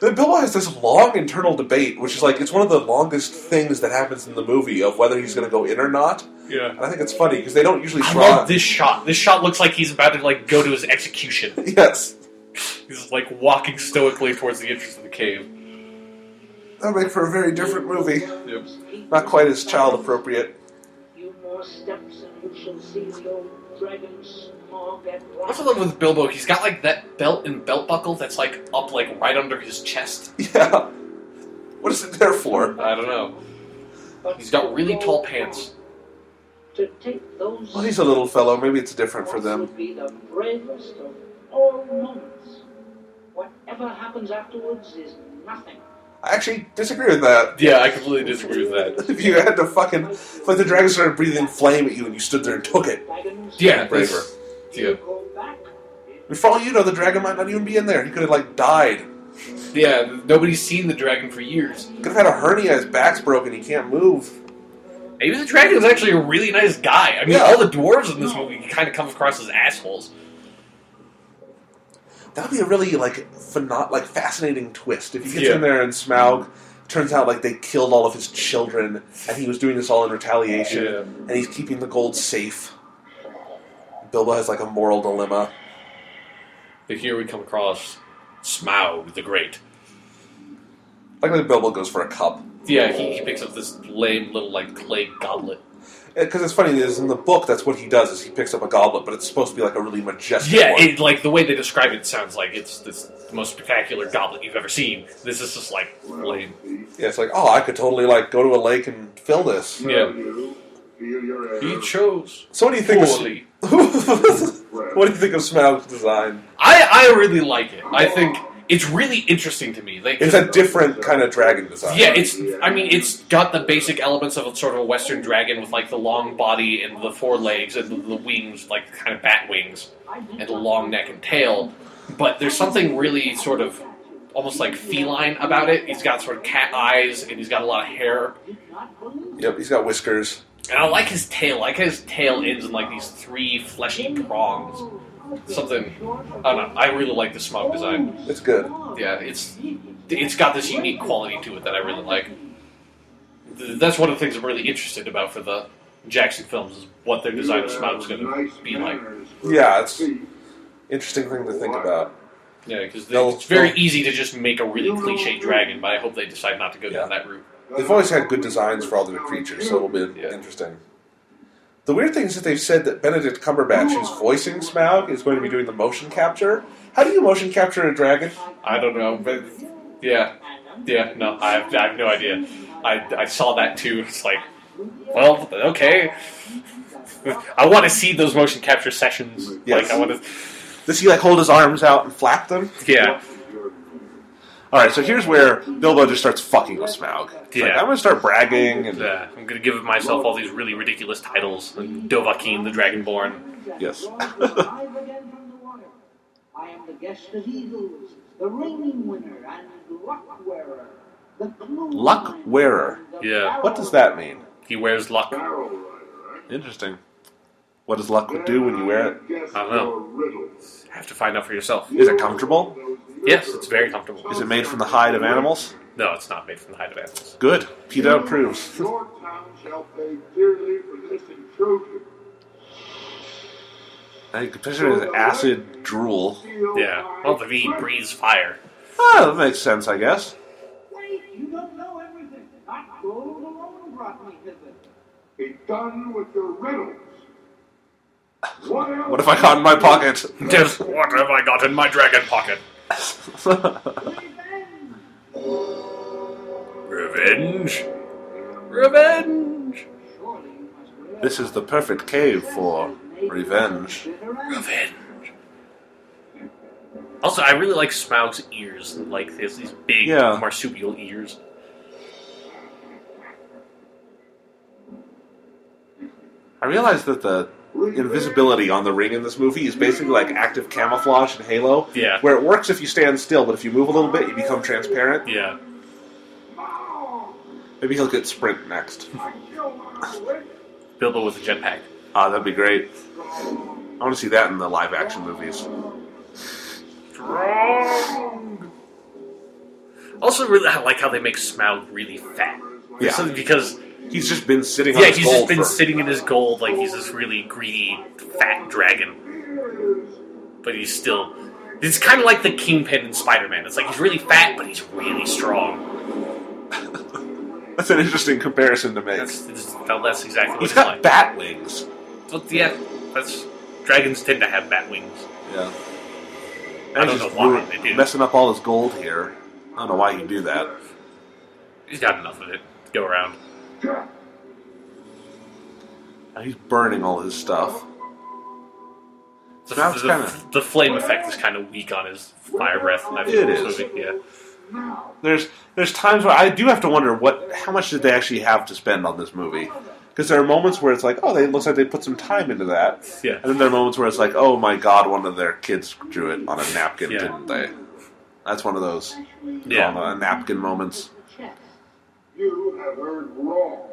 Then Bilbo has this long internal debate, which is like it's one of the longest things that happens in the movie of whether he's going to go in or not. Yeah. And I think it's funny because they don't usually I draw. love this shot. This shot looks like he's about to like go to his execution. Yes, He's like walking stoically towards the entrance of the cave. that would make for a very different movie. Not quite as child appropriate. few more steps and you shall see the old dragon Smaug and I also love with Bilbo. He's got like that belt and belt buckle that's like up like right under his chest. Yeah. What is it there for? I don't know. He's got really tall pants. To take those Well, he's a little fellow. Maybe it's different for steps them. Whatever happens afterwards is nothing. I actually disagree with that. Yeah, I completely disagree with that. If you had to fucking, if like the dragon started breathing flame at you and you stood there and took it, Yeah, braver. yeah, go back. for all you know, the dragon might not even be in there. He could have like died. yeah. Nobody's seen the dragon for years. Could have had a hernia. His back's broken. He can't move. Maybe the dragon's actually a really nice guy. I mean, Yeah. all the dwarves in this movie kind of come across as assholes. That would be a really like phenom- like fascinating twist if he gets Yeah. in there and Smaug turns out like they killed all of his children and he was doing this all in retaliation Yeah. and he's keeping the gold safe. Bilbo has like a moral dilemma. But here we come across Smaug the Great. Like that Bilbo goes for a cup. Yeah, he, he picks up this lame little like clay goblet. Uh, because it's funny, is in the book that's what he does is he picks up a goblet, but it's supposed to be like a really majestic Yeah, one. it, like the way they describe it sounds like it's this the most spectacular goblet you've ever seen. This is just like lame. yeah, it's like, oh, I could totally like go to a lake and fill this. Yeah. He chose So what do you think? poorly. Of, what do you think of Smaug's design? I I really like it. I think it's really interesting to me. Like, It's a different kind of dragon design. yeah, it's. I mean, it's got the basic elements of a sort of a Western dragon with like the long body and the four legs and the, the wings, like kind of bat wings, and the long neck and tail. But there's something really sort of almost like feline about it. He's got sort of cat eyes and he's got a lot of hair. Yep, he's got whiskers. And I like his tail. I like how his tail ends in like these three fleshy prongs. Something. I don't know. I really like the Smaug design. It's good. Yeah, it's it's got this unique quality to it that I really like. That's one of the things I'm really interested about for the Jackson films is what their design of Smaug is going to be like. Yeah, it's interesting thing to think about. Yeah, because it's very easy to just make a really cliche dragon, but I hope they decide not to go down that route. They've always had good designs for all their creatures, so it'll be Yeah. interesting. The weird thing is that they've said that Benedict Cumberbatch, who's voicing Smaug, is going to be doing the motion capture. How do you motion capture a dragon? I don't know, but yeah, yeah, no, I have, I have no idea. I, I saw that too. It's like, well, okay. I want to see those motion capture sessions. Yes. Like, I want to. Does he like hold his arms out and flap them? Yeah, All right, so here's where Bilbo just starts fucking with Smaug. It's like, Yeah. I'm going to start bragging, and yeah. I'm gonna give myself all these really ridiculous titles. Like Dovahkiin, the Dragonborn. yes, Alive again from the water. I am the guest of eagles, the reigning winner and luck wearer, the Luck wearer. Yeah. What does that mean? He wears luck. Barrel Rider? Interesting. What does luck do when you wear it? I don't know. your. Have to find out for yourself. Is it comfortable? Yes, it's very comfortable. Is it made from the hide of animals? No, it's not made from the hide of animals. Good. PETA approves. Your shall pay dearly for this intrusion. I could picture it as acid drool. Yeah. my Well, the V breathes fire. Ah, that makes sense, I guess. Wait, you don't know everything. Not gold alone brought me hither. Be done with your riddles. What else? What if I got in my pocket? Just what have I got in my dragon pocket? Revenge! Revenge. Revenge. Surely you must realize this is the perfect cave for revenge. Revenge. Also, I really like Smaug's ears. Like this, these big Yeah. marsupial ears. I realized that the invisibility on the ring in this movie is basically like active camouflage in Halo. Yeah. Where it works if you stand still, but if you move a little bit, you become transparent. Yeah. Maybe he'll get sprint next. Bilbo with a jetpack. Ah, that'd be great. I want to see that in the live action movies. Strong. Also, really, I like how they make Smaug really fat. Yeah. Because He's just been sitting on yeah, he's just been for- sitting in his gold like he's this really greedy fat dragon. But he's still. It's kind of like the Kingpin in Spider-Man. It's like he's really fat, but he's really strong. That's an interesting comparison to make. That's that's exactly what He's it's got like. bat wings. But yeah, that's dragons tend to have bat wings. Yeah. I don't know why they do. Messing up all his gold here. I don't know why you do that. He's got enough of it. to Go around. He's burning all his stuff. The, the, kinda- the flame effect is kind of weak on his fire breath. And I think It. Movie. Yeah. There's there's times where I do have to wonder what how much did they actually have to spend on this movie? Because there are moments where it's like, oh, they, it looks like they put some time into that. Yeah. And then there are moments where it's like, oh my god, one of their kids drew it on a napkin, Yeah. didn't they? That's one of those Yeah. on a napkin moments. You have heard wrong.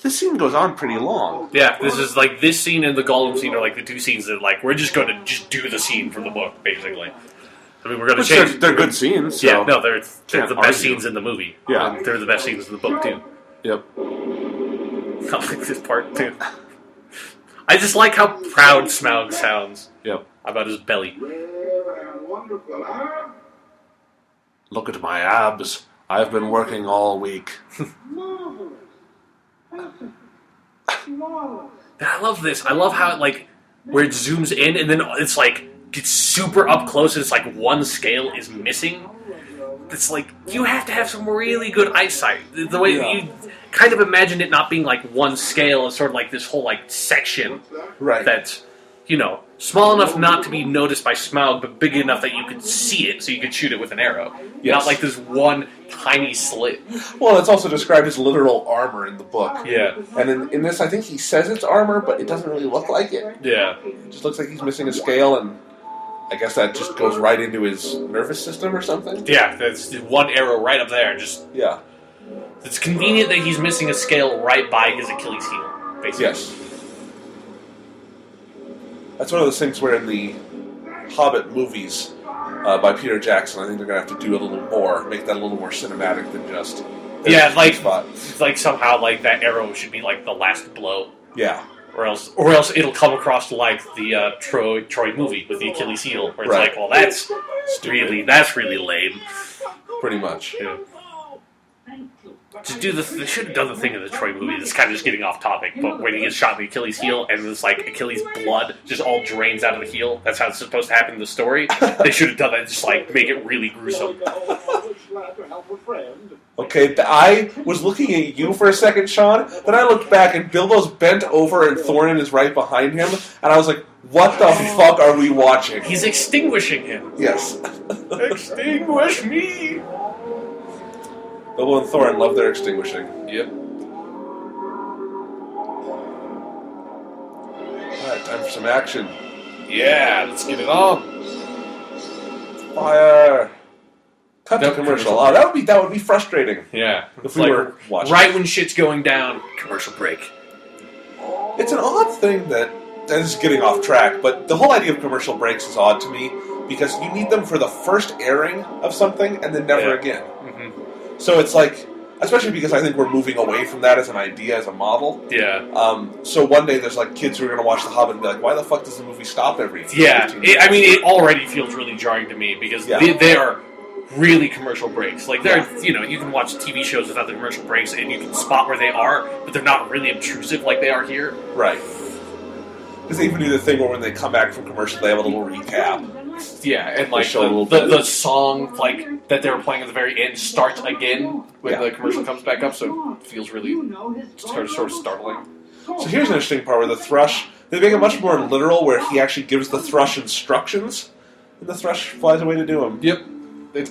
This scene goes on pretty long. Yeah, this is like this scene and the Gollum scene are like the two scenes that like we're just going to just do the scene from the book, basically. I mean, we're going to Which they're, change. they're good scenes. So. Yeah, no, they're, they're the best argue. scenes in the movie. Yeah. And they're the best scenes in the book too. Yep. I like this part too. I just like how proud Smaug sounds Yep. about his belly. Rare and wonderful, huh? Look at my abs. I've been working all week. Marvelous. Perfect. Flawless. And I love this. I love how it like where it zooms in and then it's like gets super up close and it's like one scale is missing. It's like you have to have some really good eyesight. The, the way Yeah. you kind of imagine it not being like one scale, it's sort of like this whole like section Right. that's you know small enough not to be noticed by Smaug, but big enough that you could see it, so you could shoot it with an arrow. Yes. Not like this one tiny slit. Well, it's also described as literal armor in the book. Yeah, And in, in this, I think he says it's armor, but it doesn't really look like it. yeah. It just looks like he's missing a scale, and I guess that just goes right into his nervous system or something. Yeah, that's one arrow right up there. Just Yeah. it's convenient that he's missing a scale right by his Achilles heel. Basically. Yes. That's one of those things where in the Hobbit movies uh, by Peter Jackson, I think they're going to have to do a little more, make that a little more cinematic than just. Yeah, like spot. it's like somehow like that arrow should be like the last blow, Yeah. or else or else it'll come across like the uh, Troy Troy movie with the Achilles heel, where it's Right. like, well, that's really that's really lame. Pretty much. Yeah. Thank you. To do the they should have done the thing in the Troy movie. It's kind of just getting off topic, but when he gets shot in the Achilles heel and it's like Achilles blood just all drains out of the heel. That's how it's supposed to happen in the story. they should have done that. Just like make it really gruesome. Glad to help a friend. Okay, th- I was looking at you for a second, Sean. Then I looked back, and Bilbo's bent over, and Thorin is right behind him. And I was like, "What the fuck are we watching?" He's extinguishing him. Yes, Extinguish me. Bilbo and Thorin love their extinguishing. Yep. All right, time for some action. Yeah, let's get it on. Fire! Cut That commercial. commercial Oh, that would be that would be frustrating Yeah, if it's we like were watching. Right when shit's going down, commercial break. It's an odd thing that that is getting off track, but the whole idea of commercial breaks is odd to me because you need them for the first airing of something and then never Yeah. again. So it's like, especially because I think we're moving away from that as an idea, as a model. Yeah, Um, so one day there's like kids who are going to watch The Hobbit and be like, "Why the fuck does the movie stop every?" yeah. 15 It, I mean, it already feels really jarring to me because Yeah. they, they are really commercial breaks. Like they're, you know, you can watch TV shows without the commercial breaks, and you can spot where they are, but they're not really obtrusive like they are here. right. Because they even do the thing where when they come back from commercial, they have a little recap. Yeah, and like the, the, the song like that they were playing at the very end starts again when Yeah. the commercial comes back up, so it feels really sort of, sort of startling. So here's an interesting part where the thrush they make it much more literal, where he actually gives the thrush instructions, and the thrush flies away to do them. Yep. It's,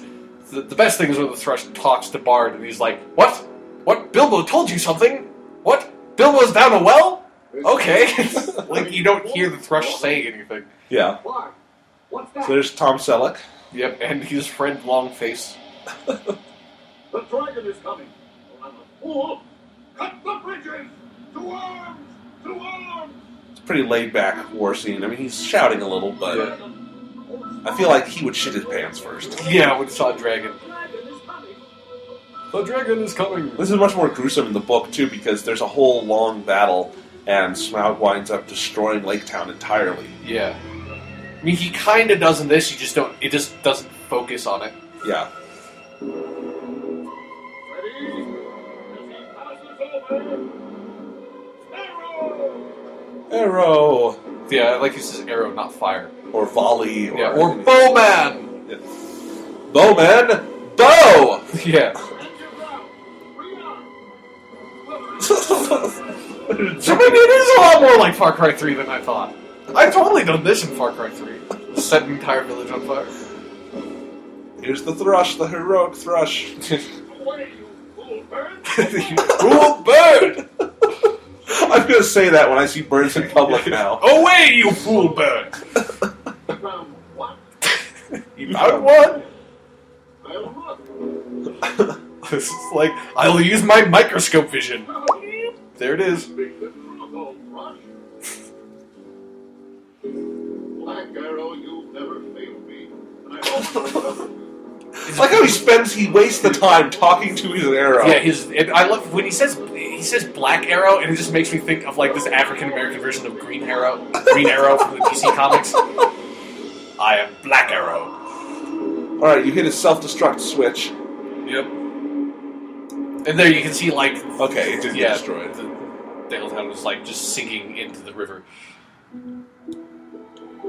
the, the best thing is when the thrush talks to Bard and he's like, "What? What? Bilbo told you something? What? Bilbo's down a well? Okay." like you don't hear the thrush saying anything. Yeah. Clark, what's that? So there's Tom Selleck. Yep, and his friend Longface. The dragon is coming. I'm a fool. Cut the bridges. To arms. To arms. It's a pretty laid back war scene. I mean, he's shouting a little, but Yeah. I feel like he would shit his pants first. Yeah, when he saw a dragon. Dragon is coming. The dragon is coming. This is much more gruesome in the book too, because there's a whole long battle, and Smaug winds up destroying Lake Town entirely. Yeah. I mean, he kind of does in this. You just don't. It just doesn't focus on it. Yeah. Ready? As he. Arrow. Arrow Yeah, like he says, arrow, not fire. or volley or Yeah, or bowman. bowman bow. Yeah. Engine ground. Rearm. So maybe it is a lot more like Far Cry 3 than I thought. I've totally done this in Far Cry 3. Set an entire village on fire. Here's the thrush, the heroic thrush. Away, you fool bird. bird! I'm gonna say that when I see birds in public now. Away, you fool bird! Found what? You found one? Look. This is like, I'll use my microscope vision. There it is. Big the Drago rush. Black Arrow, you've never failed me. And I hope It's like how he spends, he wastes the time talking to his arrow. Yeah, his. And I love when he says he says Black Arrow, and it just makes me think of like this African American version of Green Arrow, Green Arrow from the DC comics. I am Black Arrow. All right, you hit his self-destruct switch. Yep. And there you can see like Okay, it did yeah, get destroyed. The Daletown is like just sinking into the river.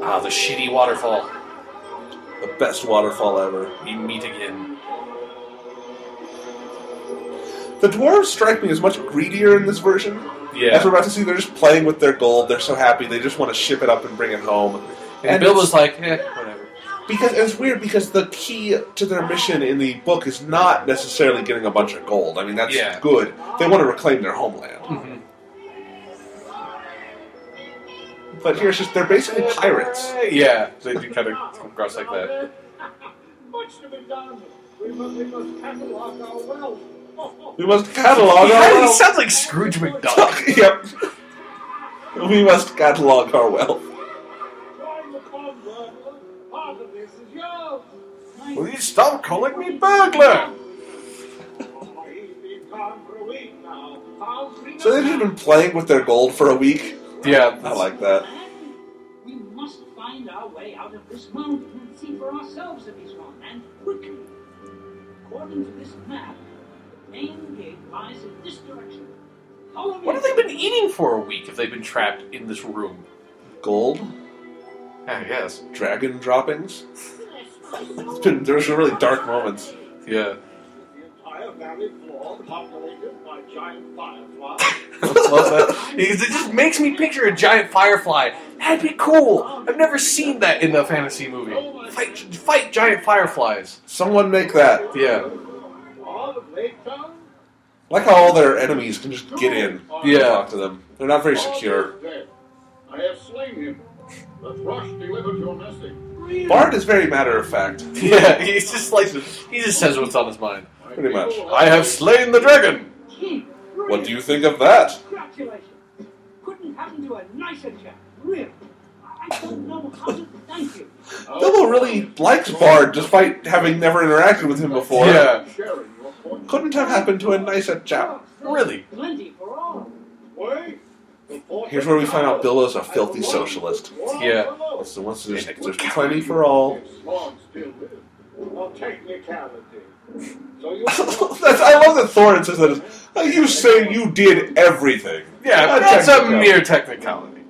Ah, the shitty waterfall. The best waterfall ever. We meet again. The dwarves strike me as much greedier in this version. Yeah. As we're about to see, they're just playing with their gold. They're so happy. They just want to ship it up and bring it home. And, Bill was like, eh, whatever. Because it's weird because the key to their mission in the book is not necessarily getting a bunch of gold. I mean, that's Yeah. good. They want to reclaim their homeland. Mhm. But here's just they're basically pirates. Yeah, they do kind of come across like that. Much to be done. We must, we must catalog our wealth. We must catalog He our kinda- he sounds like Scrooge McDuck. yep. We must catalog our wealth. Join the convert. Part of this is yours. Will you stop calling me burglar? He's been gone for a week now. How's Rena? So they've just been playing with their gold for a week. Yeah, I like that. We must find our way out of this mountain and see for ourselves if he's wrong, and quickly. According to this map, the main gate lies in this direction. Follow me. What have they been eating for a week if they've been trapped in this room? Gold, ah, I guess. dragon droppings. It's been there's some really dark moments. Yeah. The entire valley floor populated by giant fireflies. Love that. Because it just makes me picture a giant firefly. That'd be cool. I've never seen that in a fantasy movie. Fight, fight giant fireflies. Someone make that. Yeah. All of Lake Town? Like how all their enemies can just get in and Yeah. talk to them. They're not very secure. I have slain him. The thrush delivered your message. Bard is very matter of fact, Yeah, he's just like he just says what's on his mind. pretty much. I have slain the dragon. King, What do you think of that? Congratulations. Couldn't happen to a nicer chap. Really. I I don't know how to thank you. Oh. Bilbo really likes Bard, despite having never interacted with him before. Yeah, Sharing your point. Couldn't have happened to a nicer chap. really. Plenty for all. Wait. Here's where we find out Bilbo's a filthy socialist. Yeah. So once there's, there's plenty for all. Long still live. Well, technicality. So you That's, I love that Thorin says that. as, "Oh, You say you did everything. Yeah, Not but that's a mere technicality.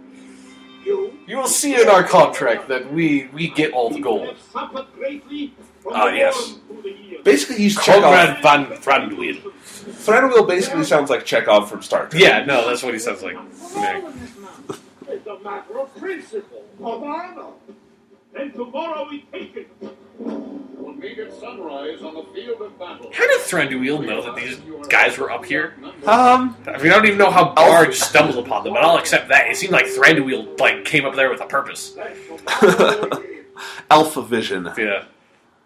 you You will see in our contract that we we get all the gold. have suffered greatly from Ah, yes. war through the years. Basically, he's Chekhov. Conrad van Thranduil. Thranduil basically sounds like Chekhov from Star Trek. Yeah, no, that's what he sounds like. For all of this now. It's a matter of principle, of honor. And tomorrow we take it. We'll meet at sunrise on the field of battle. How did Thranduil know that these guys were up here? Um, I mean, I don't even know how Bard stumbled upon them, but I'll accept that. It seemed like Thranduil like came up there with a purpose. Alpha Vision. Yeah,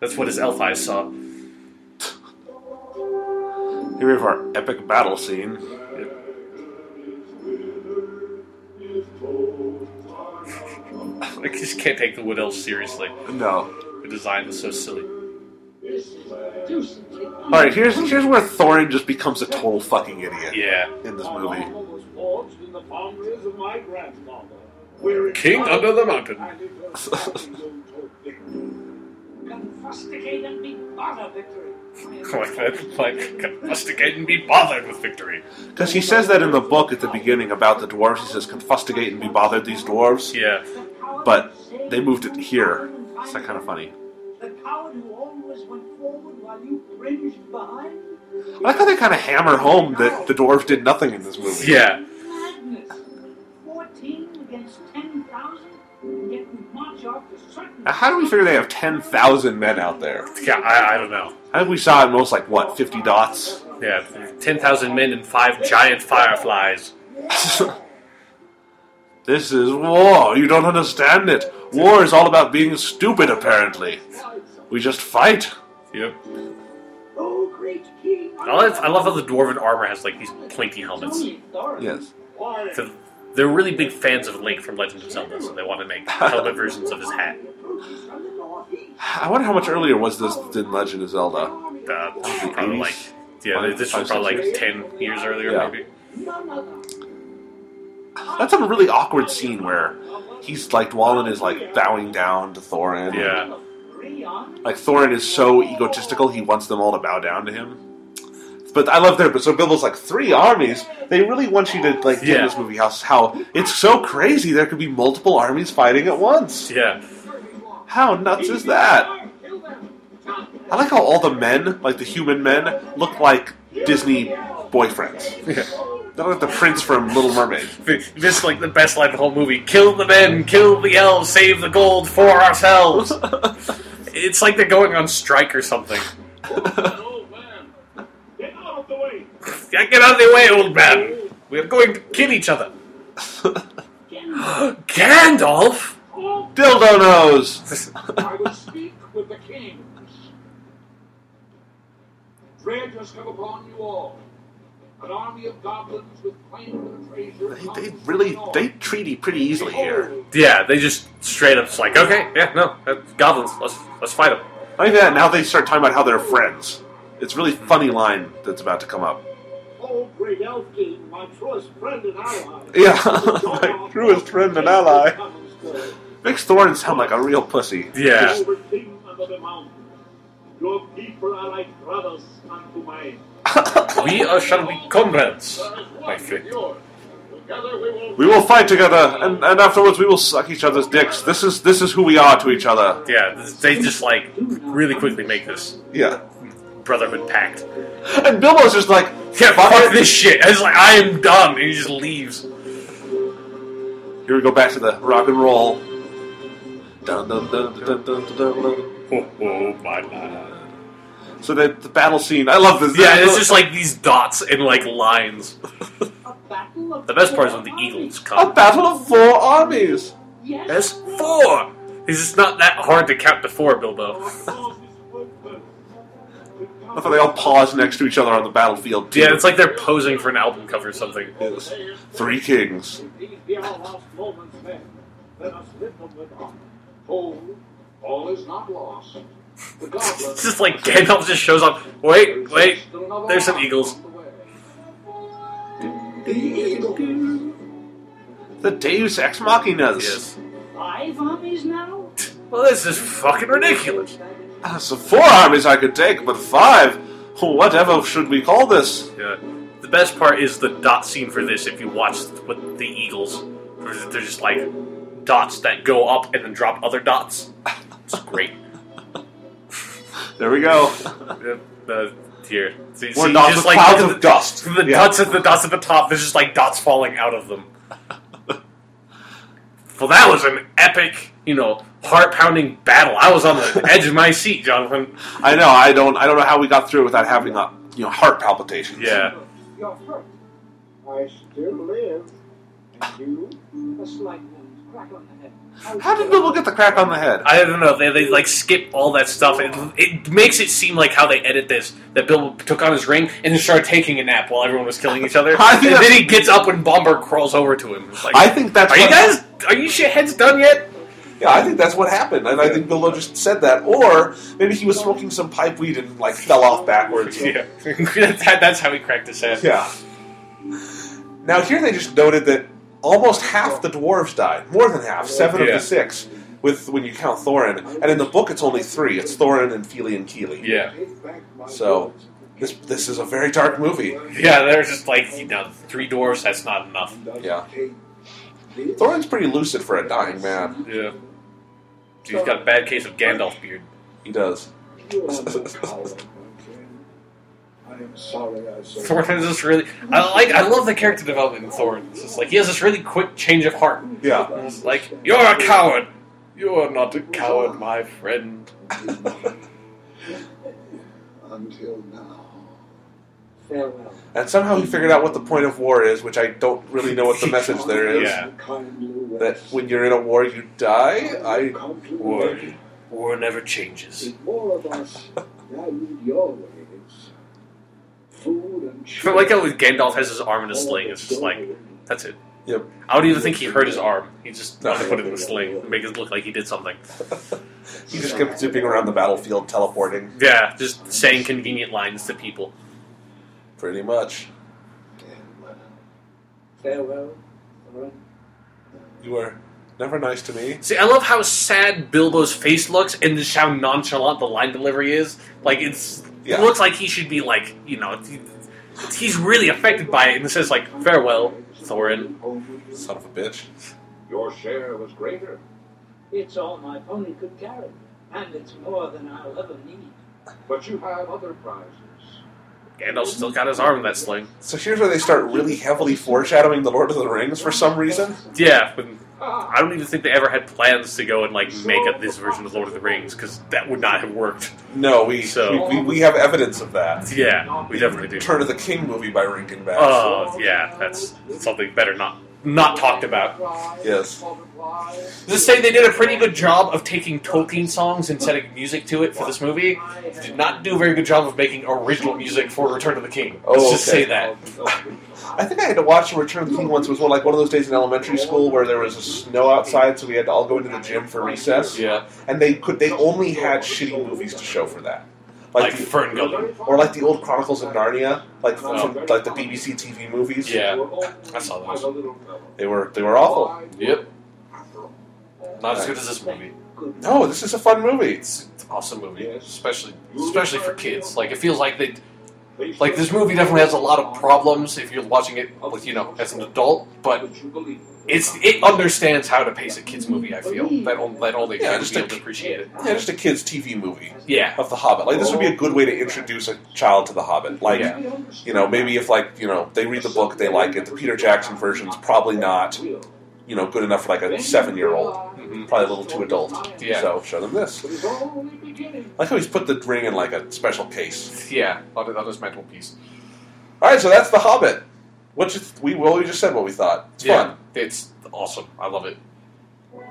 that's what his elf eyes saw. Here we have our epic battle scene. I just can't take the Wood Elves seriously. No. Design was so silly. This is deucedly All right, here's here's where Thorin just becomes a total fucking idiot Yeah. in this movie. armor was forged in the foundries of my grandfather. Where it King under the mountain. and it was fighting those who victory. confusticate and be bothered, victory. Like that, like can and be bothered with victory. Because he says that in the book at the beginning about the dwarves. He says, "Confustigate and be bothered, these dwarves." Yeah. But they moved it here. It's that kind of funny. The coward who always went forward while you cringed behind? I like how they kind of hammer home that the dwarves did nothing in this movie. Yeah. Madness. 14 against 10,000? Yet we march off to certain... Now, how do we figure they have ten thousand men out there? Yeah, I, I don't know. I think we saw at most like what fifty dots. Yeah, 10,000 men and five giant fireflies. This is war. You don't understand it. War is all about being stupid, apparently. We just fight. Yep. Oh, great king! I love, I love how the dwarven armor has like these pointy helmets. Yes. So they're really big fans of Link from Legend of Zelda, so they want to make helmet versions of his hat. Approaches from the northeast. I wonder how much earlier was this than Legend of Zelda. Uh, probably like yeah, this was probably like ten years earlier, Yeah. maybe. That's a really awkward scene where he's like Wallen is like bowing down to Thorin. Yeah, Three on. Like Thorin is so egotistical, he wants them all to bow down to him. But I love there. But so Bilbo's like three armies. They really want you to like get in Yeah. this movie how how it's so crazy. There could be multiple armies fighting at once. yeah, How nuts is that? I like how all the men, like the human men, look like Disney boyfriends. Yeah. They look like the prince from Little Mermaid. this is like the best line of the whole movie: kill the men, kill the elves, save the gold for ourselves. it's like they're going on strike or something. Old man, get out of the way. Yeah, Get out of the way, old man. We are going to kill each other. Gandalf. Dildo nose. I will speak with the kings. Dread has come upon you all. They, they really they treat you pretty easily here. Yeah, they just straight up just like, okay, yeah, no, uh, goblins, let's let's fight them. I think that now they start talking about how they're friends. It's a really funny line that's about to come up. Oh, great elf king, my truest friend and ally. Yeah, my truest friend and ally. Makes Thorin sound like a real pussy. Yeah, Over king under the mountain. Your people are like brothers unto mine. we are shall be comrades, my friend. with yours. Together we will. Fight together, and, and afterwards we will suck each other's dicks. This is this is who we are to each other. Yeah, this- they just like really quickly make this Yeah. brotherhood pact. And Bilbo's just like, Yeah, fuck this shit. It's like I am done, and he just leaves. Here we go back to the rock and roll. Dun, dun, dun, dun, dun, dun, dun, dun. Oh, oh my god. So the, the battle scene, I love this. Yeah, it's just like these dots and like lines. A battle of The best part is when the eagles eagles a battle of four armies. Yes. There's four. It's just not that hard to count to four, Bilbo. I thought they all pause next to each other on the battlefield. Too. Yeah, it's like they're posing for an album cover or something. Yes. Three kings. These be our last moments then. Let us live them with honor. Hold, all is not lost. The goblin- It's just like Gandalf just shows up. Wait, wait. There's some eagles. The Deus Ex Machinas. Yes. Five armies now? Well, this is fucking ridiculous. Ah, So four armies I could take, but five? Whatever should we call this? Yeah. The best part is the dot scene for this. If you watch with the eagles, They're they're just like dots that go up and then drop other dots. It's great. There we go. the, uh, here, see, More see, dots just with like clouds the, of dust. The Yeah. dots at the dots at the top. There's just like dots falling out of them. well, that was an epic, you know, heart pounding battle. I was on the edge of my seat, Jonathan. I know. I don't. I don't know how we got through without having a you know heart palpitations. Yeah. You're hurt. I still live. And you? A slight wound, crack on the head. How did Bilbo get the crack on the head? I don't know. They, they like skip all that stuff. It, it makes it seem like how they edit this that Bill took on his ring and then started taking a nap while everyone was killing each other. I and think then that's- he gets up when Bombur crawls over to him. It's like, I think that's are you what guys? Are you shitheads done yet? Yeah, I think that's what happened, and I think Bilbo just said that, or maybe he was smoking some pipe weed and like fell off backwards. Yeah, that, that's how he cracked his head. Yeah. Now here they just noted that almost half the dwarves died, more than half, seven of the six, with when you count Thorin. And in the book, it's only three. It's Thorin and Fili and Kili. Yeah, So this this is a very dark movie. yeah. They're just like you know, three dwarves. That's not enough. Yeah. Thorin's pretty lucid for a dying man. Yeah, he's got a bad case of Gandalf beard. He does. I am sorry I said Thorin is just really. I like. I love the character development in Thorin. It's just like he has this really quick change of heart. Yeah. It's like you're a coward. You are not a coward, my friend. until now. Farewell. And somehow he figured out what the point of war is, which I don't really know what the message there is. Yeah. That when you're in a war, you die. I War. War never changes. More of us valued your ways, food and I like how Gandalf has his arm in a sling. It's just like that's it. Yep. I don't even think he hurt his arm. He just wanted to put it in a sling, and make it look like he did something. he just kept zipping around the battlefield, teleporting. Yeah, just saying convenient lines to people. Pretty much. Farewell, You were never nice to me. See, I love how sad Bilbo's face looks, and just how nonchalant the line delivery is. Like it's, Yeah. it looks like he should be like, you know, he's really affected by it, and it says like, "Farewell, Thorin." Son of a bitch. Your share was greater. It's all my pony could carry, and it's more than I'll ever need. But you have other prizes. Gandalf's still got his arm in that sling. So here's where they start really heavily foreshadowing the Lord of the Rings for some reason. Yeah, but I don't even think they ever had plans to go and like make up this version of Lord of the Rings because that would not have worked. No, we So- we, we, we have evidence of that. Yeah, we definitely do. Turn of the King movie by Rankin Bass. Oh yeah, that's something better not not talked about. Yes. Just say they did a pretty good job of taking Tolkien songs and setting music to it for this movie. They did not do a very good job of making original music for Return of the King. Let's Oh, just okay. say that. I think I had to watch Return of the King once. It was one like one of those days in elementary school where there was snow outside, so we had to all go into the gym for recess. Yeah, And they could they only had shitty movies to show for that. like the, Fern Gully. or like the old Chronicles of Narnia, like from Oh. like the BBC TV movies. Yeah, I saw those. They were they were awful. Yep, not as good as this movie. No, this is a fun movie. It's an awesome movie, especially especially for kids. Like it feels like they like this movie definitely has a lot of problems if you're watching it with you know as an adult, but it's it understands how to pace a kids movie. I feel that on, that only Yeah, kids just be a- to appreciate it. Yeah, just a kids' TV movie Yeah, of The Hobbit. Like this would be a good way to introduce a child to The Hobbit. Like Yeah. you know, maybe if like you know they read the book, they like it. The Peter Jackson version's probably not you know good enough for like a seven year old. Mhm. Probably a little too adult. Yeah. So show them this. Like how he's put the ring in like a special case. yeah, on, on his mental piece. All right, so that's The Hobbit. What you we well we just said what we thought. It's Yeah, fun. it's awesome. I love it.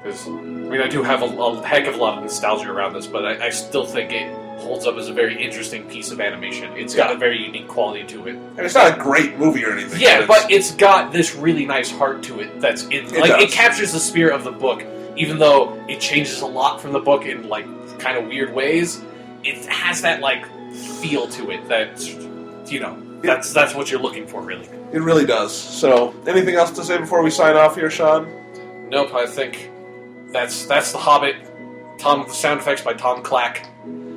I mean, I do have a, a heck of a lot of nostalgia around this, but I, I still think it holds up as a very interesting piece of animation. It's got a very unique quality to it. And it's not a great movie or anything. Yeah, it's- but it's got this really nice heart to it. That's in It like it captures the spirit of the book, even though it changes a lot from the book in like kind of weird ways. It has that like feel to it that you know that's that's what you're looking for, really. it really does. So, anything else to say before we sign off here, Sean? Nope, I think that's that's the Hobbit. Tom sound effects by Tom Clack.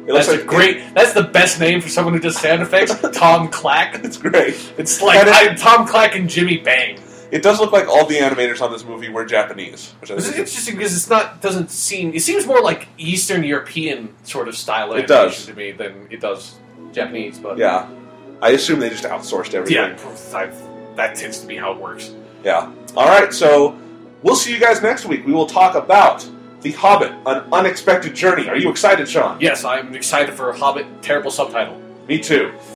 It That's a like great. That's the best name for someone who does sound effects. Tom Clack. It's great. It's like I, Tom Clack and Jimmy Bang. It does look like all the animators on this movie were Japanese, which I This is think is interesting because it's not doesn't seem. It seems more like Eastern European sort of style It animation does. to me than it does Japanese. But yeah. I assume they just outsourced everything. yeah, I, that tends to be how it works. Yeah. All right, so we'll see you guys next week. We will talk about The Hobbit, An Unexpected Journey. Are you excited, Sean? Yes, I'm excited for Hobbit. Terrible subtitle. Me too.